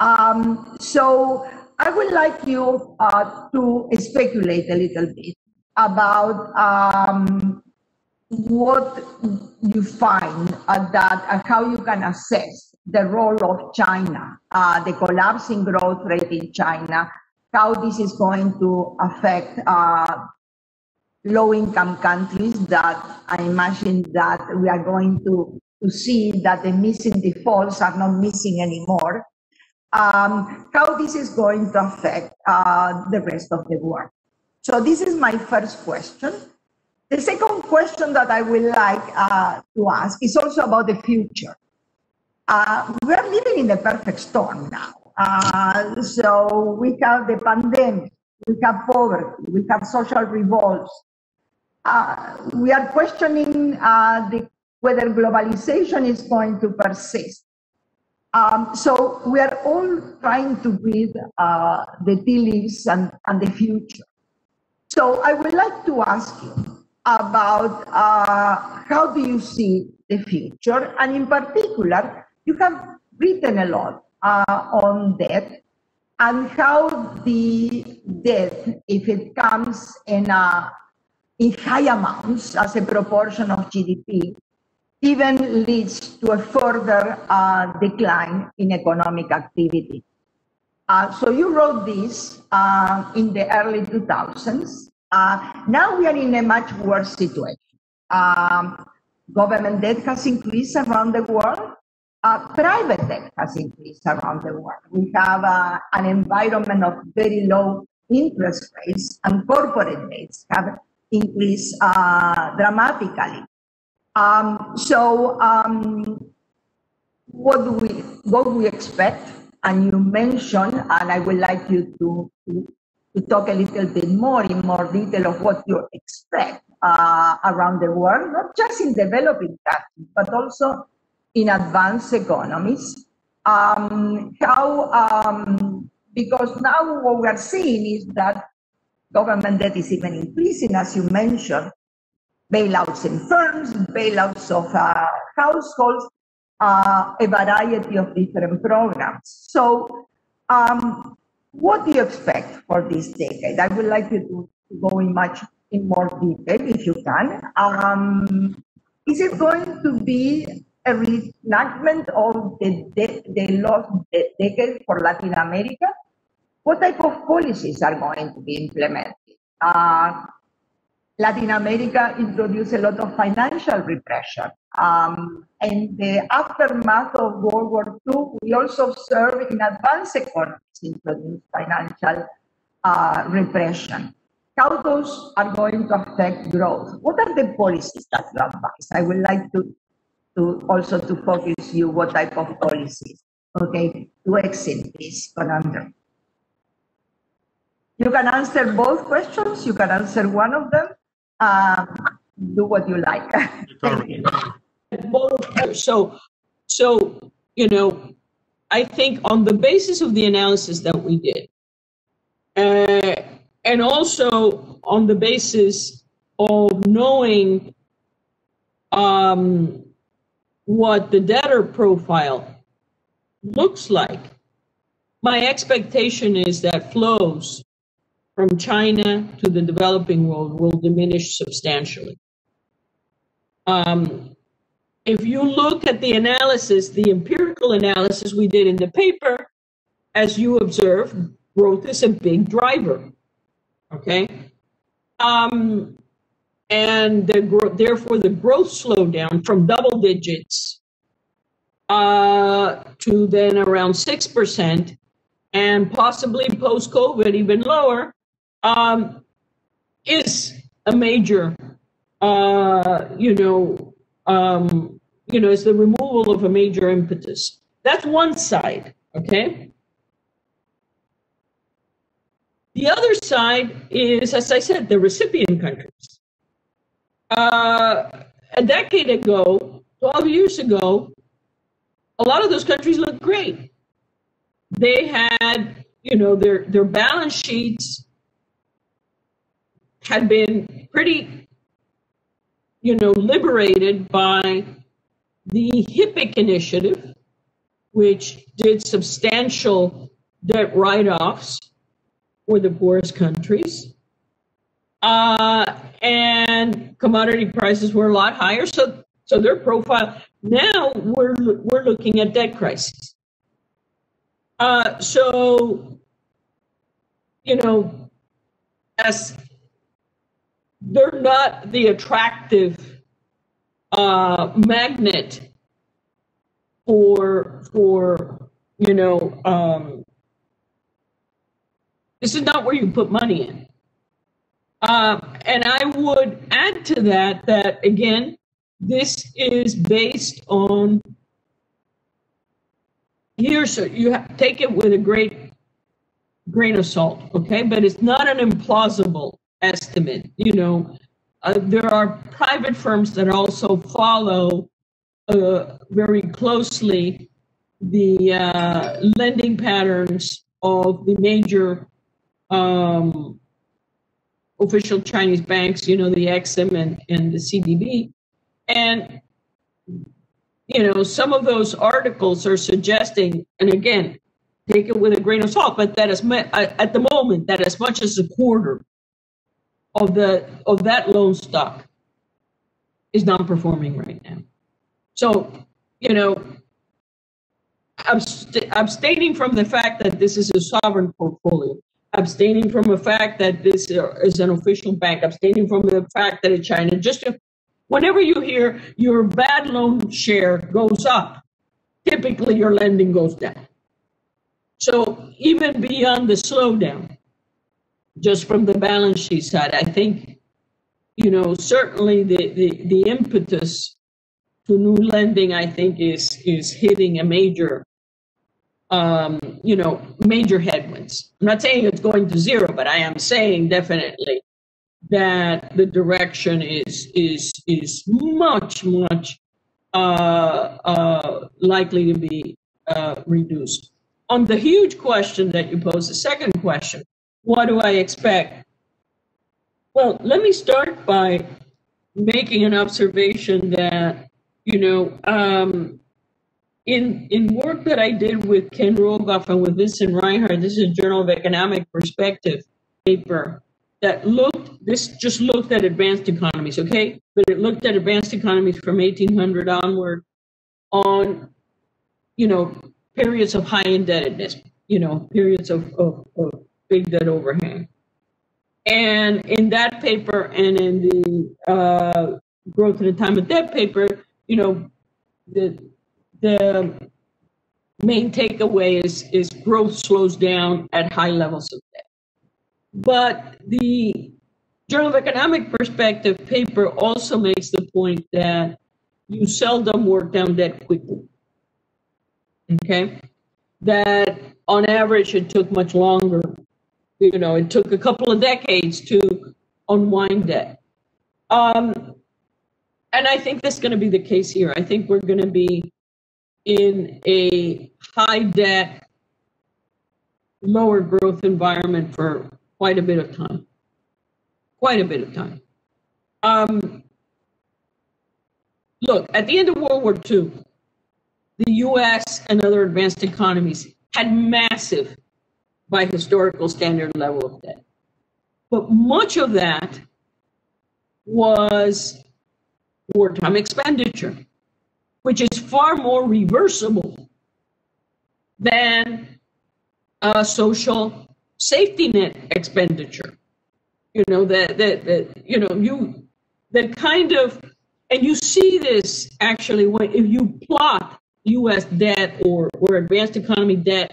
Um, so I would like you uh, to speculate a little bit about um, what you find uh, that uh, how you can assess the role of China, uh, the collapsing growth rate in China, how this is going to affect uh, low-income countries that I imagine that we are going to, to see that the missing defaults are not missing anymore, um, how this is going to affect uh, the rest of the world. So this is my first question. The second question that I would like uh, to ask is also about the future. Uh, we are living in the perfect storm now. Uh, so we have the pandemic, we have poverty, we have social revolts. Uh, we are questioning uh, the, whether globalization is going to persist. Um, so we are all trying to read uh, the tea leaves and, and the future. So I would like to ask you about uh, how do you see the future, and in particular, you have written a lot uh, on debt and how the debt, if it comes in, a, in high amounts as a proportion of GDP, even leads to a further uh, decline in economic activity. Uh, so you wrote this uh, in the early 2000s. Uh, now we are in a much worse situation. Um, government debt has increased around the world. Uh, private debt has increased around the world. We have uh, an environment of very low interest rates, and corporate debts have increased dramatically. Um, so, um, what do we what do we expect and you mentioned, and I would like you to, to, to talk a little bit more in more detail of what you expect uh, around the world, not just in developing countries, but also in advanced economies. Um, how, um, because now what we are seeing is that government debt is even increasing, as you mentioned, bailouts in firms, bailouts of uh, households, uh, a variety of different programs. So, um, what do you expect for this decade? I would like you to, go in much in more detail if you can. Um, is it going to be a reenactment of the, lost de- decade for Latin America? What type of policies are going to be implemented? Uh, Latin America introduced a lot of financial repression. Um, in the aftermath of World War II, we also observed in advanced economies introduced financial uh, repression. How those are going to affect growth? What are the policies that you advise? I would like to, to also to focus you what type of policies, okay, to exit this conundrum. You can answer both questions. You can answer one of them um, do what you like. so, so you know, I think on the basis of the analysis that we did, uh, and also on the basis of knowing um, what the debtor profile looks like, my expectation is that flows from China to the developing world will diminish substantially. Um, if you look at the analysis, the empirical analysis we did in the paper, as you observe, growth is a big driver. Okay? Um, and the therefore, the growth slowdown from double digits uh, to then around 6%, and possibly post COVID even lower, um, is a major, uh, you know, um, you know, is the removal of a major impetus. That's one side, okay? The other side is, as I said, the recipient countries. Uh, a decade ago, 12 years ago, a lot of those countries looked great. They had, you know, their, their balance sheets had been pretty, you know, liberated by the HIPC initiative, which did substantial debt write offs for the poorest countries. Uh, and commodity prices were a lot higher. So, so their profile. Now we're we're looking at debt crisis. Uh, so, you know, as they're not the attractive uh, magnet for for you know um, this is not where you put money in. Uh, and I would add to that that again, this is based on here, so you take it with a great grain of salt, okay? But it's not an implausible estimate. You know, uh, there are private firms that also follow uh, very closely the uh, lending patterns of the major um, official Chinese banks, you know, the Exim and, and the CDB. And, you know, some of those articles are suggesting, and again, take it with a grain of salt, but that is uh, at the moment that as much as a quarter of the of that loan stock is non-performing right now. So, you know, abst- abstaining from the fact that this is a sovereign portfolio, abstaining from the fact that this uh, is an official bank, abstaining from the fact that it's China. Just whenever you hear your bad loan share goes up, typically your lending goes down. So even beyond the slowdown, just from the balance sheet side, I think, you know, certainly the, the, the impetus to new lending, I think, is is hitting a major um, you know, major headwinds. I'm not saying it's going to zero, but I am saying definitely that the direction is is is much much uh, uh, likely to be uh, reduced. On the huge question that you pose, the second question, what do I expect? Well, let me start by making an observation that you know um, in in work that I did with Ken Rogoff and with Vincent Reinhart, this is a Journal of Economic Perspective paper that looked this just looked at advanced economies, okay? But it looked at advanced economies from 1800 onward on you know periods of high indebtedness, you know periods of, of, of big debt overhang. And in that paper and in the uh, growth in the time of debt paper, you know, the the main takeaway is, is growth slows down at high levels of debt. But the Journal of Economic Perspective paper also makes the point that you seldom work down debt quickly. Okay? That on average it took much longer. You know, it took a couple of decades to unwind debt. Um, and I think that's going to be the case here. I think we're going to be in a high debt, lower growth environment for quite a bit of time. Quite a bit of time. Um, look, at the end of World War II, the US and other advanced economies had massive, by historical standard, level of debt. But much of that was wartime expenditure which is far more reversible than a social safety net expenditure. You know, that, that, that you know, you, that kind of, and you see this actually when, if you plot US debt or, or advanced economy debt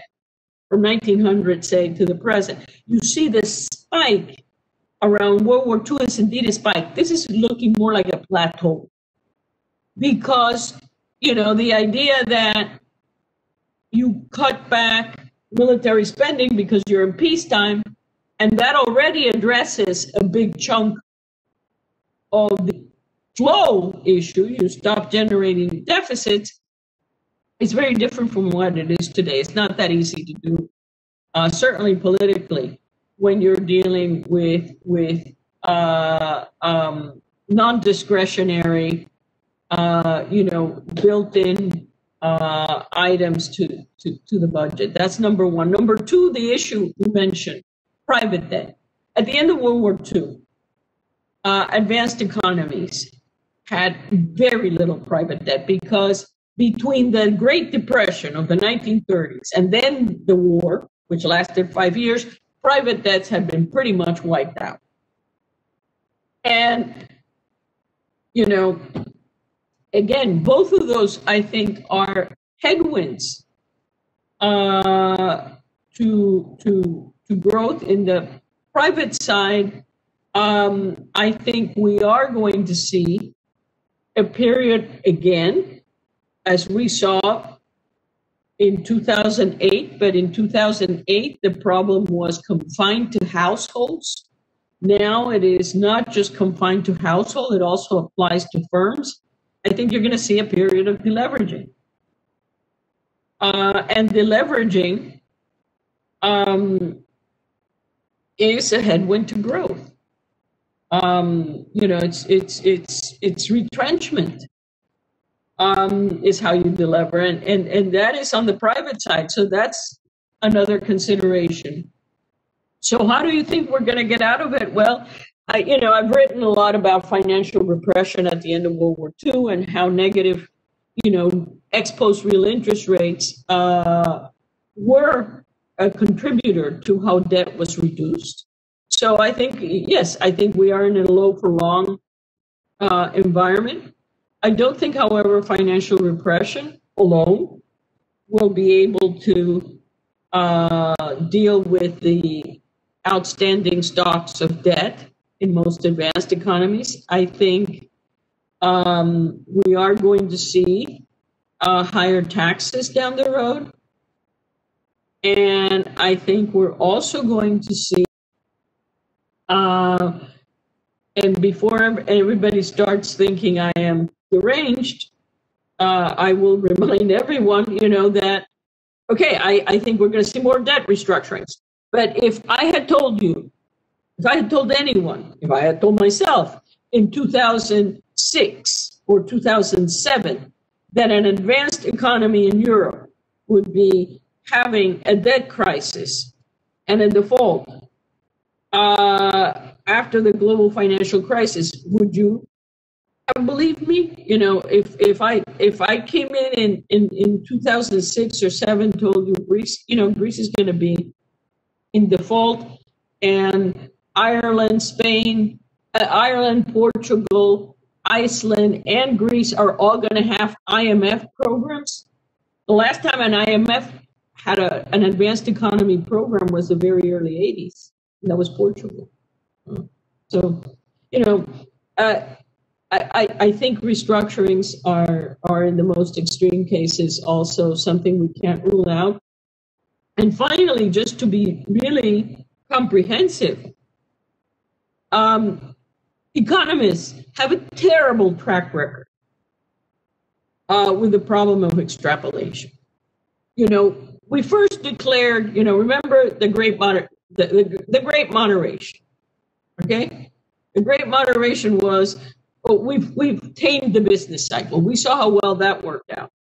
from 1900, say, to the present, you see this spike around World War II is indeed a spike. This is looking more like a plateau because you know, the idea that you cut back military spending because you're in peacetime, and that already addresses a big chunk of the flow issue. You stop generating deficits. It's very different from what it is today. It's not that easy to do, uh, certainly politically, when you're dealing with with uh, um, non-discretionary uh, you know, built-in uh, items to, to, to the budget. That's number one. Number two, the issue you mentioned, private debt. At the end of World War II, uh, advanced economies had very little private debt because between the Great Depression of the 1930s and then the war, which lasted five years, private debts had been pretty much wiped out. And, you know, again, both of those, I think, are headwinds uh, to, to, to growth in the private side. Um, I think we are going to see a period again, as we saw in 2008, but in 2008, the problem was confined to households. Now it is not just confined to household, it also applies to firms. I think you're going to see a period of deleveraging. Uh, and deleveraging um, is a headwind to growth. Um, you know, it's it's it's it's retrenchment um, is how you deliver, and and and that is on the private side. So that's another consideration. So how do you think we're going to get out of it? Well, I, you know, I've written a lot about financial repression at the end of World War II and how negative, you know, ex post real interest rates uh, were a contributor to how debt was reduced. So I think, yes, I think we are in a low for long uh, environment. I don't think, however, financial repression alone will be able to uh, deal with the outstanding stocks of debt in most advanced economies. I think um, we are going to see uh, higher taxes down the road. And I think we're also going to see uh, and before everybody starts thinking I am deranged, uh, I will remind everyone, you know, that, okay, I, I think we're going to see more debt restructurings. But if I had told you, if I had told anyone, if I had told myself in 2006 or 2007 that an advanced economy in Europe would be having a debt crisis and a default uh, after the global financial crisis. Would you believe me? You know, if if I if I came in in in, in 2006 or seven, told you Greece, you know, Greece is going to be in default, and Ireland, Spain, uh, Ireland, Portugal, Iceland, and Greece are all going to have IMF programs. The last time an IMF had a, an advanced economy program was the very early 80s and that was Portugal. So, you know, uh, I, I think restructurings are are in the most extreme cases also something we can't rule out. And finally, just to be really comprehensive, um, economists have a terrible track record uh, with the problem of extrapolation. You know, we first declared, you know, remember the Great Moder- the, the, the great moderation. Okay? The great moderation was well, we've we've tamed the business cycle. We saw how well that worked out.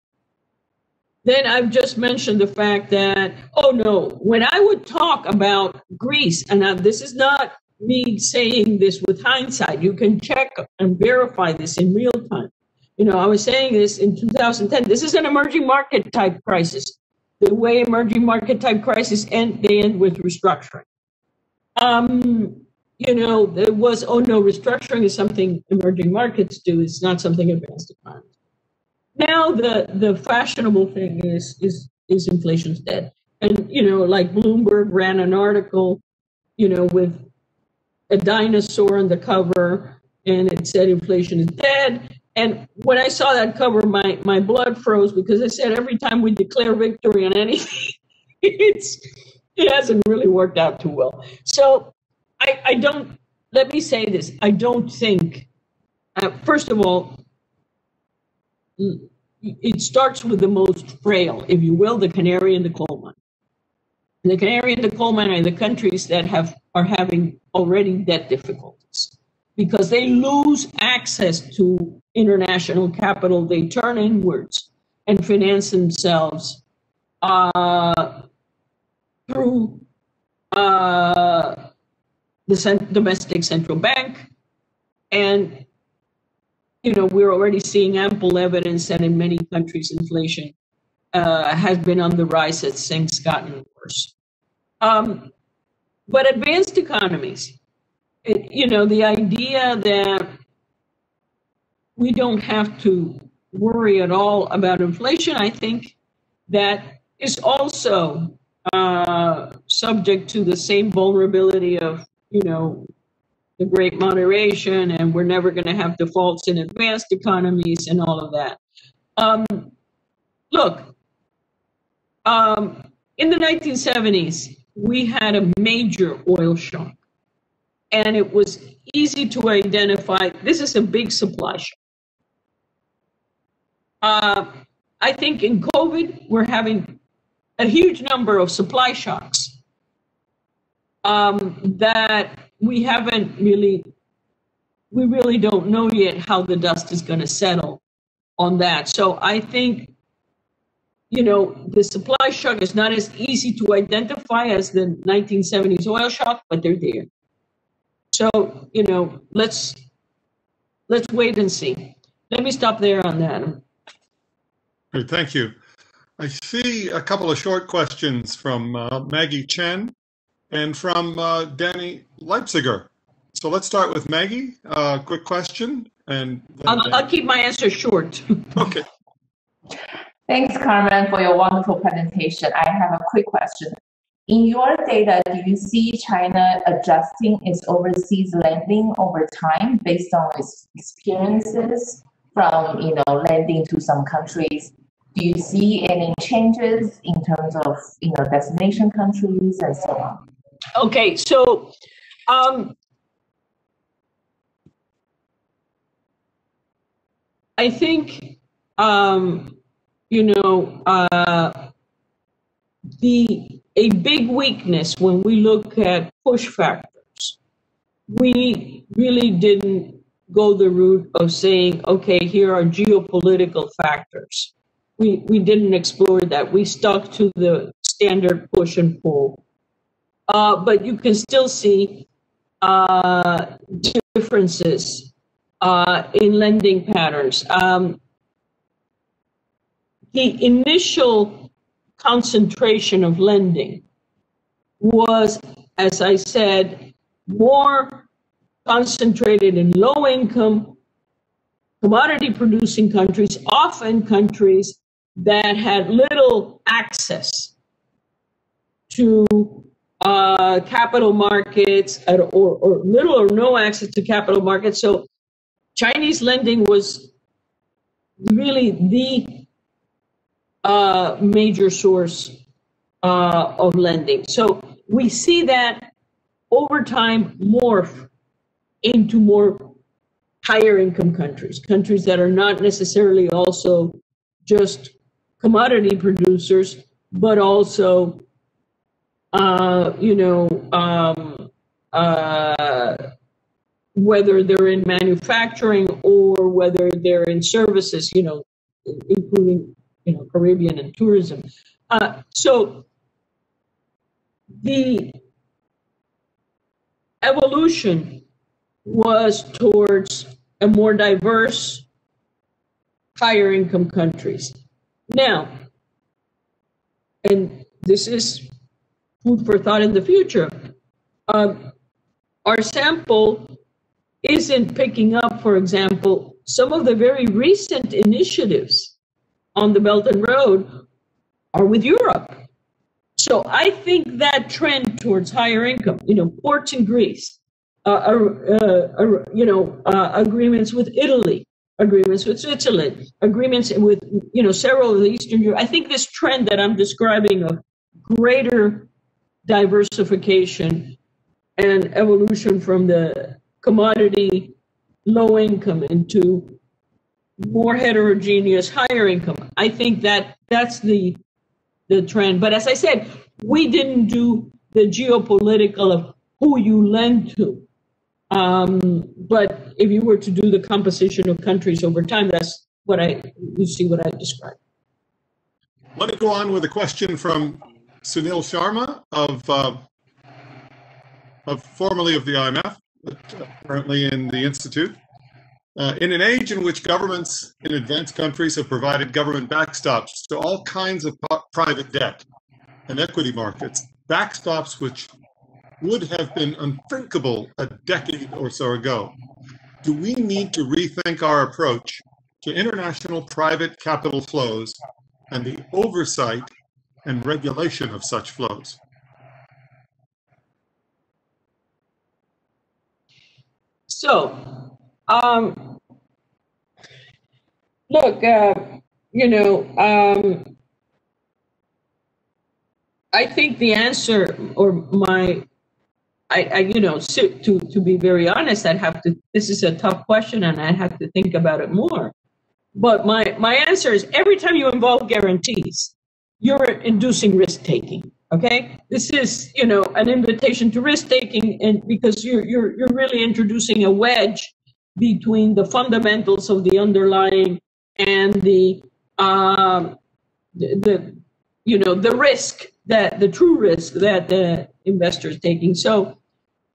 Then I've just mentioned the fact that, oh no, when I would talk about Greece, and now this is not me saying this with hindsight, you can check and verify this in real time. You know, I was saying this in 2010. This is an emerging market type crisis the way emerging market type crises end, they end with restructuring. Um, you know, there was, oh no, restructuring is something emerging markets do. It's not something advanced economies. Now the the fashionable thing is is is inflation's dead. And you know, like Bloomberg ran an article, you know, with a dinosaur on the cover, and it said inflation is dead. And when I saw that cover, my, my blood froze because I said every time we declare victory on anything, it's it hasn't really worked out too well. So I, I don't let me say this. I don't think uh, first of all, it starts with the most frail, if you will, the canary in the coal mine. The canary in the coal mine are the countries that have are having already debt difficulties because they lose access to international capital, they turn inwards and finance themselves uh, through uh, the cent- domestic central bank, and you know we're already seeing ample evidence that in many countries inflation uh, has been on the rise as things gotten worse. Um, but advanced economies, it, you know, the idea that we don't have to worry at all about inflation, I think that is also uh, subject to the same vulnerability of, you know, the great moderation and we're never going to have defaults in advanced economies and all of that. Um, look, um, in the 1970s, we had a major oil shock and it was easy to identify this is a big supply shock. Uh, I think in COVID, we're having a huge number of supply shocks um, that we haven't really, we really don't know yet how the dust is going to settle on that. So I think, you know, the supply shock is not as easy to identify as the 1970s oil shock, but they're there. So, you know, let's let's wait and see. Let me stop there on that. Great, thank you. I see a couple of short questions from uh, Maggie Chen and from uh, Danny Leipziger. So let's start with Maggie. Uh, quick question, and I'll, I'll keep my answer short. okay. Thanks, Carmen, for your wonderful presentation. I have a quick question. In your data, do you see China adjusting its overseas lending over time based on its experiences from, you know, lending to some countries do you see any changes in terms of you know destination countries and so on? Okay, so um, I think um, you know uh, the a big weakness when we look at push factors. We really didn't go the route of saying, okay, here are geopolitical factors we, we didn't explore that. We stuck to the standard push and pull. Uh, but you can still see uh, differences uh, in lending patterns. Um, the initial concentration of lending was, as I said, more concentrated in low income, commodity producing countries, often countries that had little access to uh, capital markets or, or little or no access to capital markets. So Chinese lending was really the uh, major source uh, of lending. So we see that over time morph into more higher income countries, countries that are not necessarily also just commodity producers, but also, uh, you know, um, uh, whether they're in manufacturing or whether they're in services, you know, including, you know, Caribbean and tourism. Uh, so the evolution was towards a more diverse, higher income countries. Now, and this is food for thought in the future, um, our sample isn't picking up, for example, some of the very recent initiatives on the Belt and Road are with Europe. So I think that trend towards higher income, you know, ports in Greece, uh, uh, uh, you know, uh, agreements with Italy, agreements with Switzerland, agreements with you know several of the Eastern Europe. I think this trend that I'm describing of greater diversification and evolution from the commodity low income into more heterogeneous higher income. I think that that's the the trend. But as I said, we didn't do the geopolitical of who you lend to. Um, but if you were to do the composition of countries over time, that's what I you see what I described. Let me go on with a question from Sunil Sharma of uh, of formerly of the IMF, but currently in the institute. Uh, in an age in which governments in advanced countries have provided government backstops to all kinds of private debt and equity markets, backstops which would have been unthinkable a decade or so ago, do we need to rethink our approach to international private capital flows and the oversight and regulation of such flows? So, um, look, uh, you know, um, I think the answer or my, I, I, you know, to, to be very honest, I'd have to, this is a tough question and I'd have to think about it more. But my, my answer is every time you involve guarantees, you're inducing risk taking. Okay, this is you know an invitation to risk taking, and because you're you're you're really introducing a wedge between the fundamentals of the underlying and the um, the, the you know the risk that the true risk that the investor is taking. So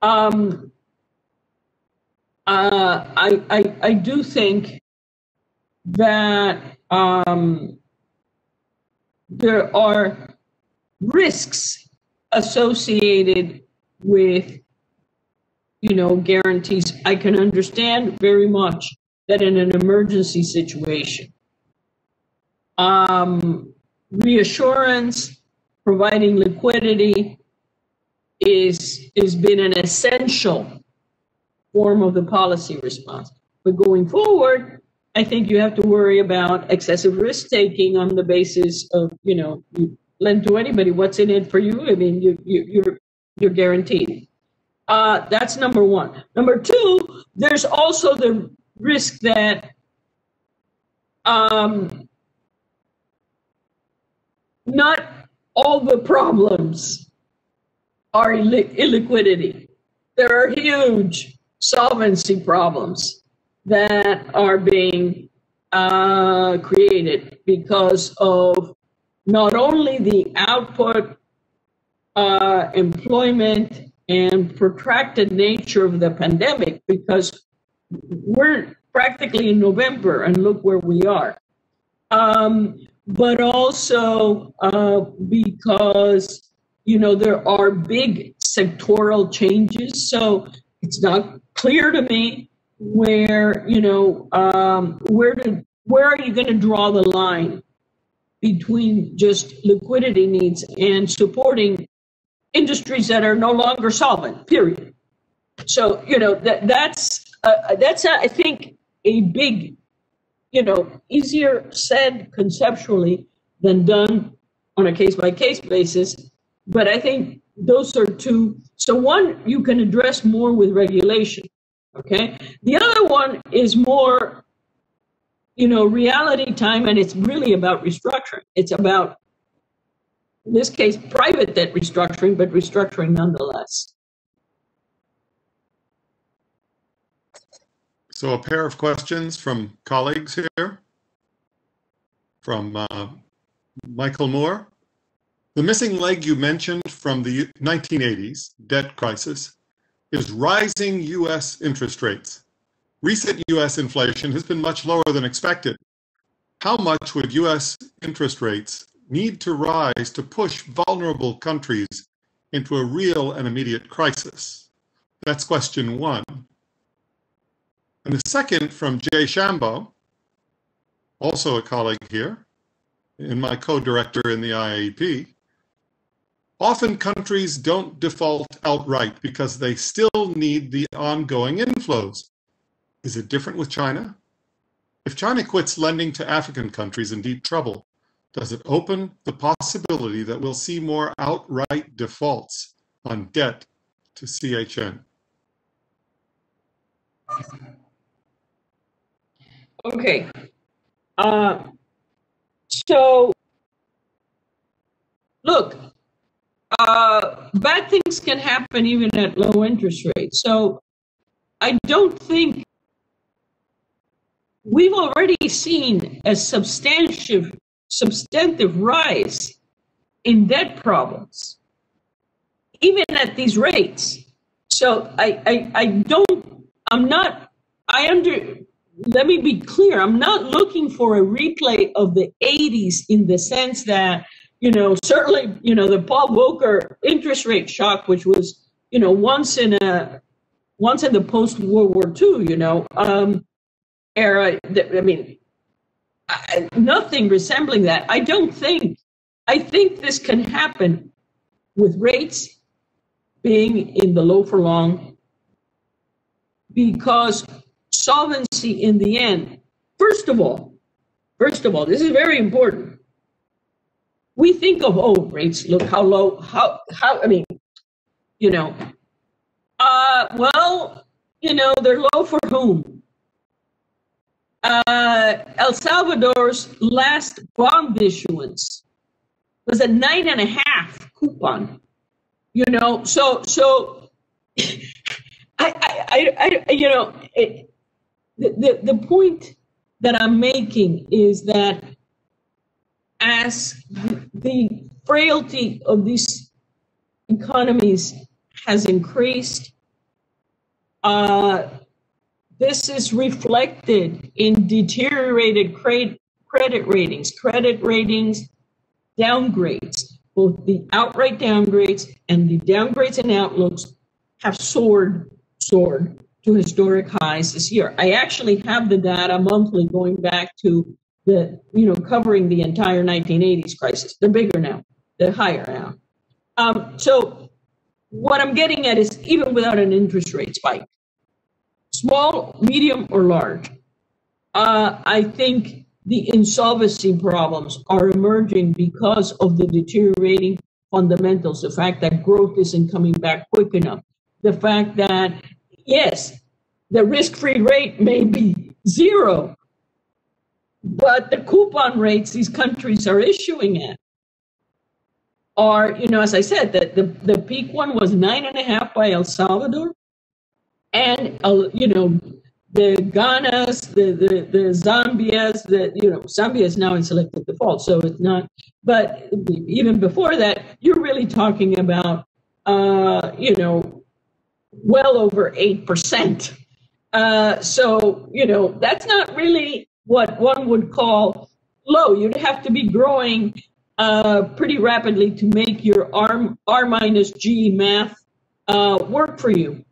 um, uh, I, I I do think that um, there are risks associated with you know guarantees i can understand very much that in an emergency situation um, reassurance providing liquidity is is been an essential form of the policy response but going forward i think you have to worry about excessive risk taking on the basis of you know you lend to anybody. What's in it for you? I mean, you, you, you're you're guaranteed. Uh, that's number one. Number two, there's also the risk that um, not all the problems are illi- illiquidity. There are huge solvency problems that are being uh, created because of not only the output, uh, employment, and protracted nature of the pandemic, because we're practically in November and look where we are. Um, but also uh, because you know there are big sectoral changes, so it's not clear to me where you know um, where to where are you going to draw the line between just liquidity needs and supporting industries that are no longer solvent period. So you know that that's uh, that's i think a big you know easier said conceptually than done on a case by case basis. But i think those are two so one you can address more with regulation okay? The other one is more you know, reality time, and it's really about restructuring. It's about, in this case, private debt restructuring, but restructuring nonetheless. So, a pair of questions from colleagues here. From uh, Michael Moore. The missing leg you mentioned from the 1980s debt crisis is rising U.S. interest rates. Recent U.S. inflation has been much lower than expected. How much would U.S. interest rates need to rise to push vulnerable countries into a real and immediate crisis? That's question one. And the second from Jay Shambaugh, also a colleague here, and my co-director in the IIEP. Often countries don't default outright because they still need the ongoing inflows. Is it different with China? If China quits lending to African countries in deep trouble, does it open the possibility that we'll see more outright defaults on debt to CHN? Okay. Uh, so, look, uh, bad things can happen even at low interest rates. So, I don't think we've already seen a substantive substantive rise in debt problems, even at these rates. So I, I, I don't, I'm not, I under, let me be clear. I'm not looking for a replay of the 80s in the sense that, you know, certainly, you know, the Paul Volcker interest rate shock, which was, you know, once in a once in the post World War II, you know, um, era. That, I mean, nothing resembling that. I don't think. I think this can happen with rates being in the low for long because solvency in the end, first of all, first of all, this is very important. We think of oh rates, look how low, how how I mean, you know, uh well, you know, they're low for whom? Uh El Salvador's last bond issuance was a nine and a half coupon. You know, so so I, I, I, you know, it, the, the, the point that I'm making is that as the frailty of these economies has increased, uh, this is reflected in deteriorated credit, ratings, credit ratings downgrades, both the outright downgrades and the downgrades and outlooks have soared soared to historic highs this year. I actually have the data monthly going back to the, you know, covering the entire 1980s crisis. They're bigger now, they're higher now. Um, so what I'm getting at is even without an interest rate spike, small, medium, or large, uh, I think the insolvency problems are emerging because of the deteriorating fundamentals, the fact that growth isn't coming back quick enough, the fact that yes, the risk-free rate may be zero, but the coupon rates these countries are issuing at are, you know, as I said, that the, the peak one was nine and a half by El Salvador, and uh, you know, the Ghanas, the, the the Zambias, the you know, Zambia is now in selective default, so it's not. But even before that, you're really talking about, uh, you know, well over 8%. Uh, so, you know, that's not really what one would call low. You'd have to be growing uh, pretty rapidly to make your R, R minus G math uh, work for you.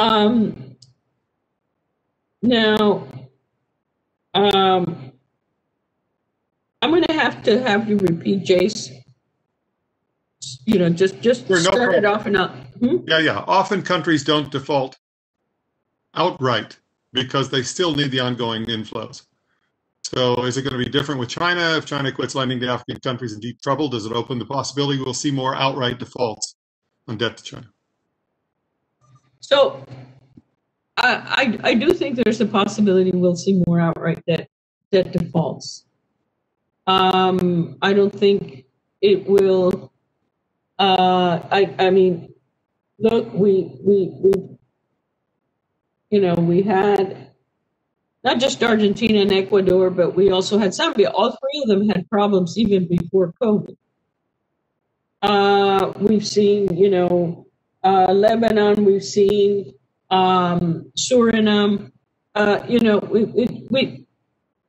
Um, now, um, I'm going to have to have you repeat, Jace you know, just just sure, no start it off and up. Hmm? Yeah, yeah. Often countries don't default outright because they still need the ongoing inflows. So is it going to be different with China? If China quits lending to African countries in deep trouble, does it open the possibility we'll see more outright defaults on debt to China? So I, I, I do think there's a possibility we'll see more outright debt, debt defaults. Um, I don't think it will uh, I, I mean, look, we, we, we, you know, we had not just Argentina and Ecuador, but we also had Zambia. All three of them had problems even before COVID. Uh, we've seen, you know, uh, Lebanon, we've seen um, Suriname. Uh, you know, we, we, we,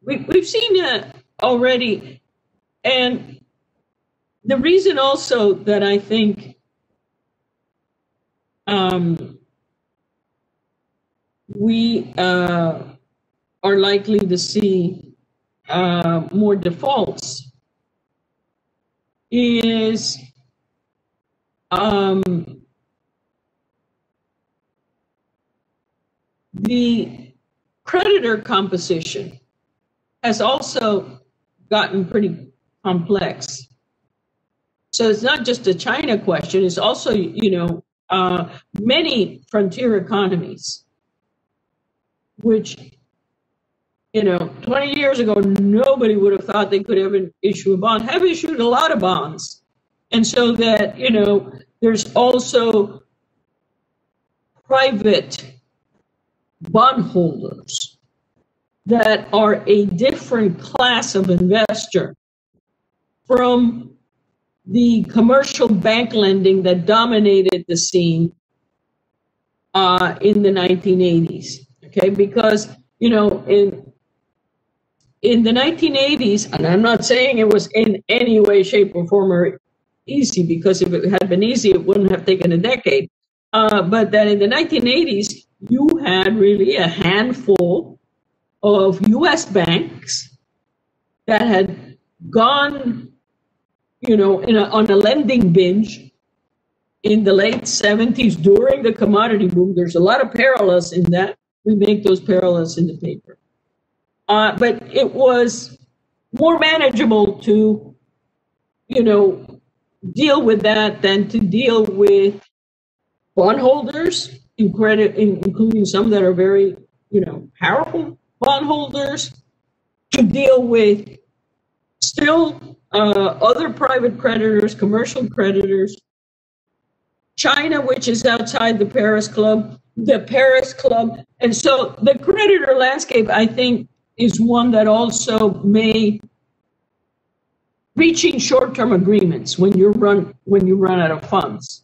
we, we've seen it already. And the reason also that I think um, we uh, are likely to see uh, more defaults is um, the creditor composition has also gotten pretty complex. So it's not just a China question, it's also, you know, uh, many frontier economies, which, you know, 20 years ago, nobody would have thought they could ever issue a bond, have issued a lot of bonds. And so that, you know, there's also private bondholders that are a different class of investor from the commercial bank lending that dominated the scene uh, in the 1980s. okay? Because, you know, in in the 1980s, and I'm not saying it was in any way, shape, or form or easy, because if it had been easy, it wouldn't have taken a decade. Uh, but that in the 1980s, you had really a handful of US banks that had gone, you know, in a, on a lending binge in the late 70s during the commodity boom. There's a lot of parallels in that. We make those parallels in the paper. Uh, but it was more manageable to, you know, deal with that than to deal with bondholders, including some that are very, you know, powerful bondholders, to deal with still uh, other private creditors, commercial creditors, China, which is outside the Paris Club, the Paris Club. And so the creditor landscape, I think, is one that also may reaching short-term agreements when you run when you run out of funds.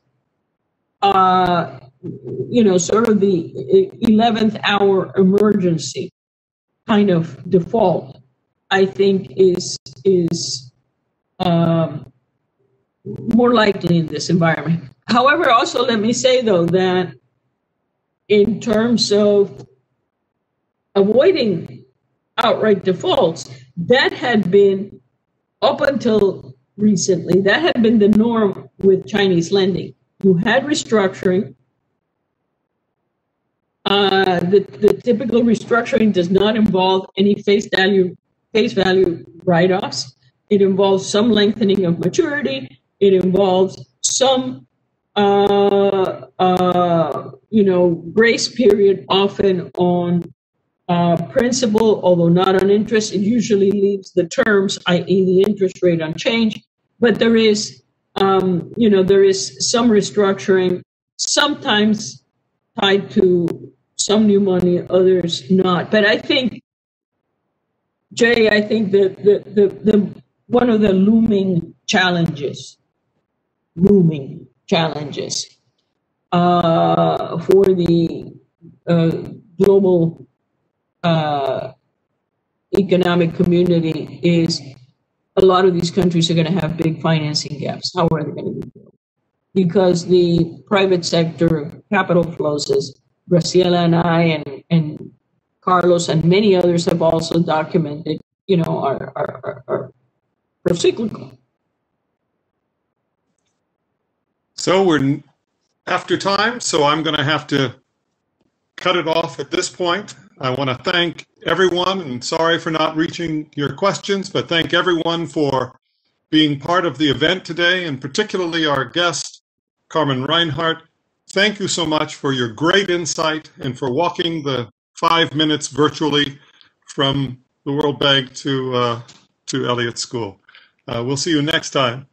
Uh, you know, sort of the 11th hour emergency kind of default, I think is is um, more likely in this environment. However, also let me say though that in terms of avoiding outright defaults, that had been up until recently, that had been the norm with Chinese lending. You had restructuring. Uh, the, the typical restructuring does not involve any face value face value write-offs. It involves some lengthening of maturity. It involves some uh, uh, you know, grace period often on uh, principal, although not on interest. It usually leaves the terms, i.e., the interest rate, unchanged. But there is, um, you know, there is some restructuring, sometimes tied to some new money, others not. But I think, Jay, I think that the, the, the one of the looming challenges, looming challenges uh, for the uh, global uh, economic community is a lot of these countries are going to have big financing gaps. How are they going to be? Because the private sector capital flows, as Graciela and I and, and Carlos and many others have also documented, you know, are, are, are, are cyclical. So we're after time, so I'm going to have to cut it off at this point. I want to thank everyone and sorry for not reaching your questions, but thank everyone for being part of the event today and particularly our guest, Carmen Reinhart. Thank you so much for your great insight and for walking the five minutes virtually from the World Bank to, uh, to Elliott School. Uh, we'll see you next time.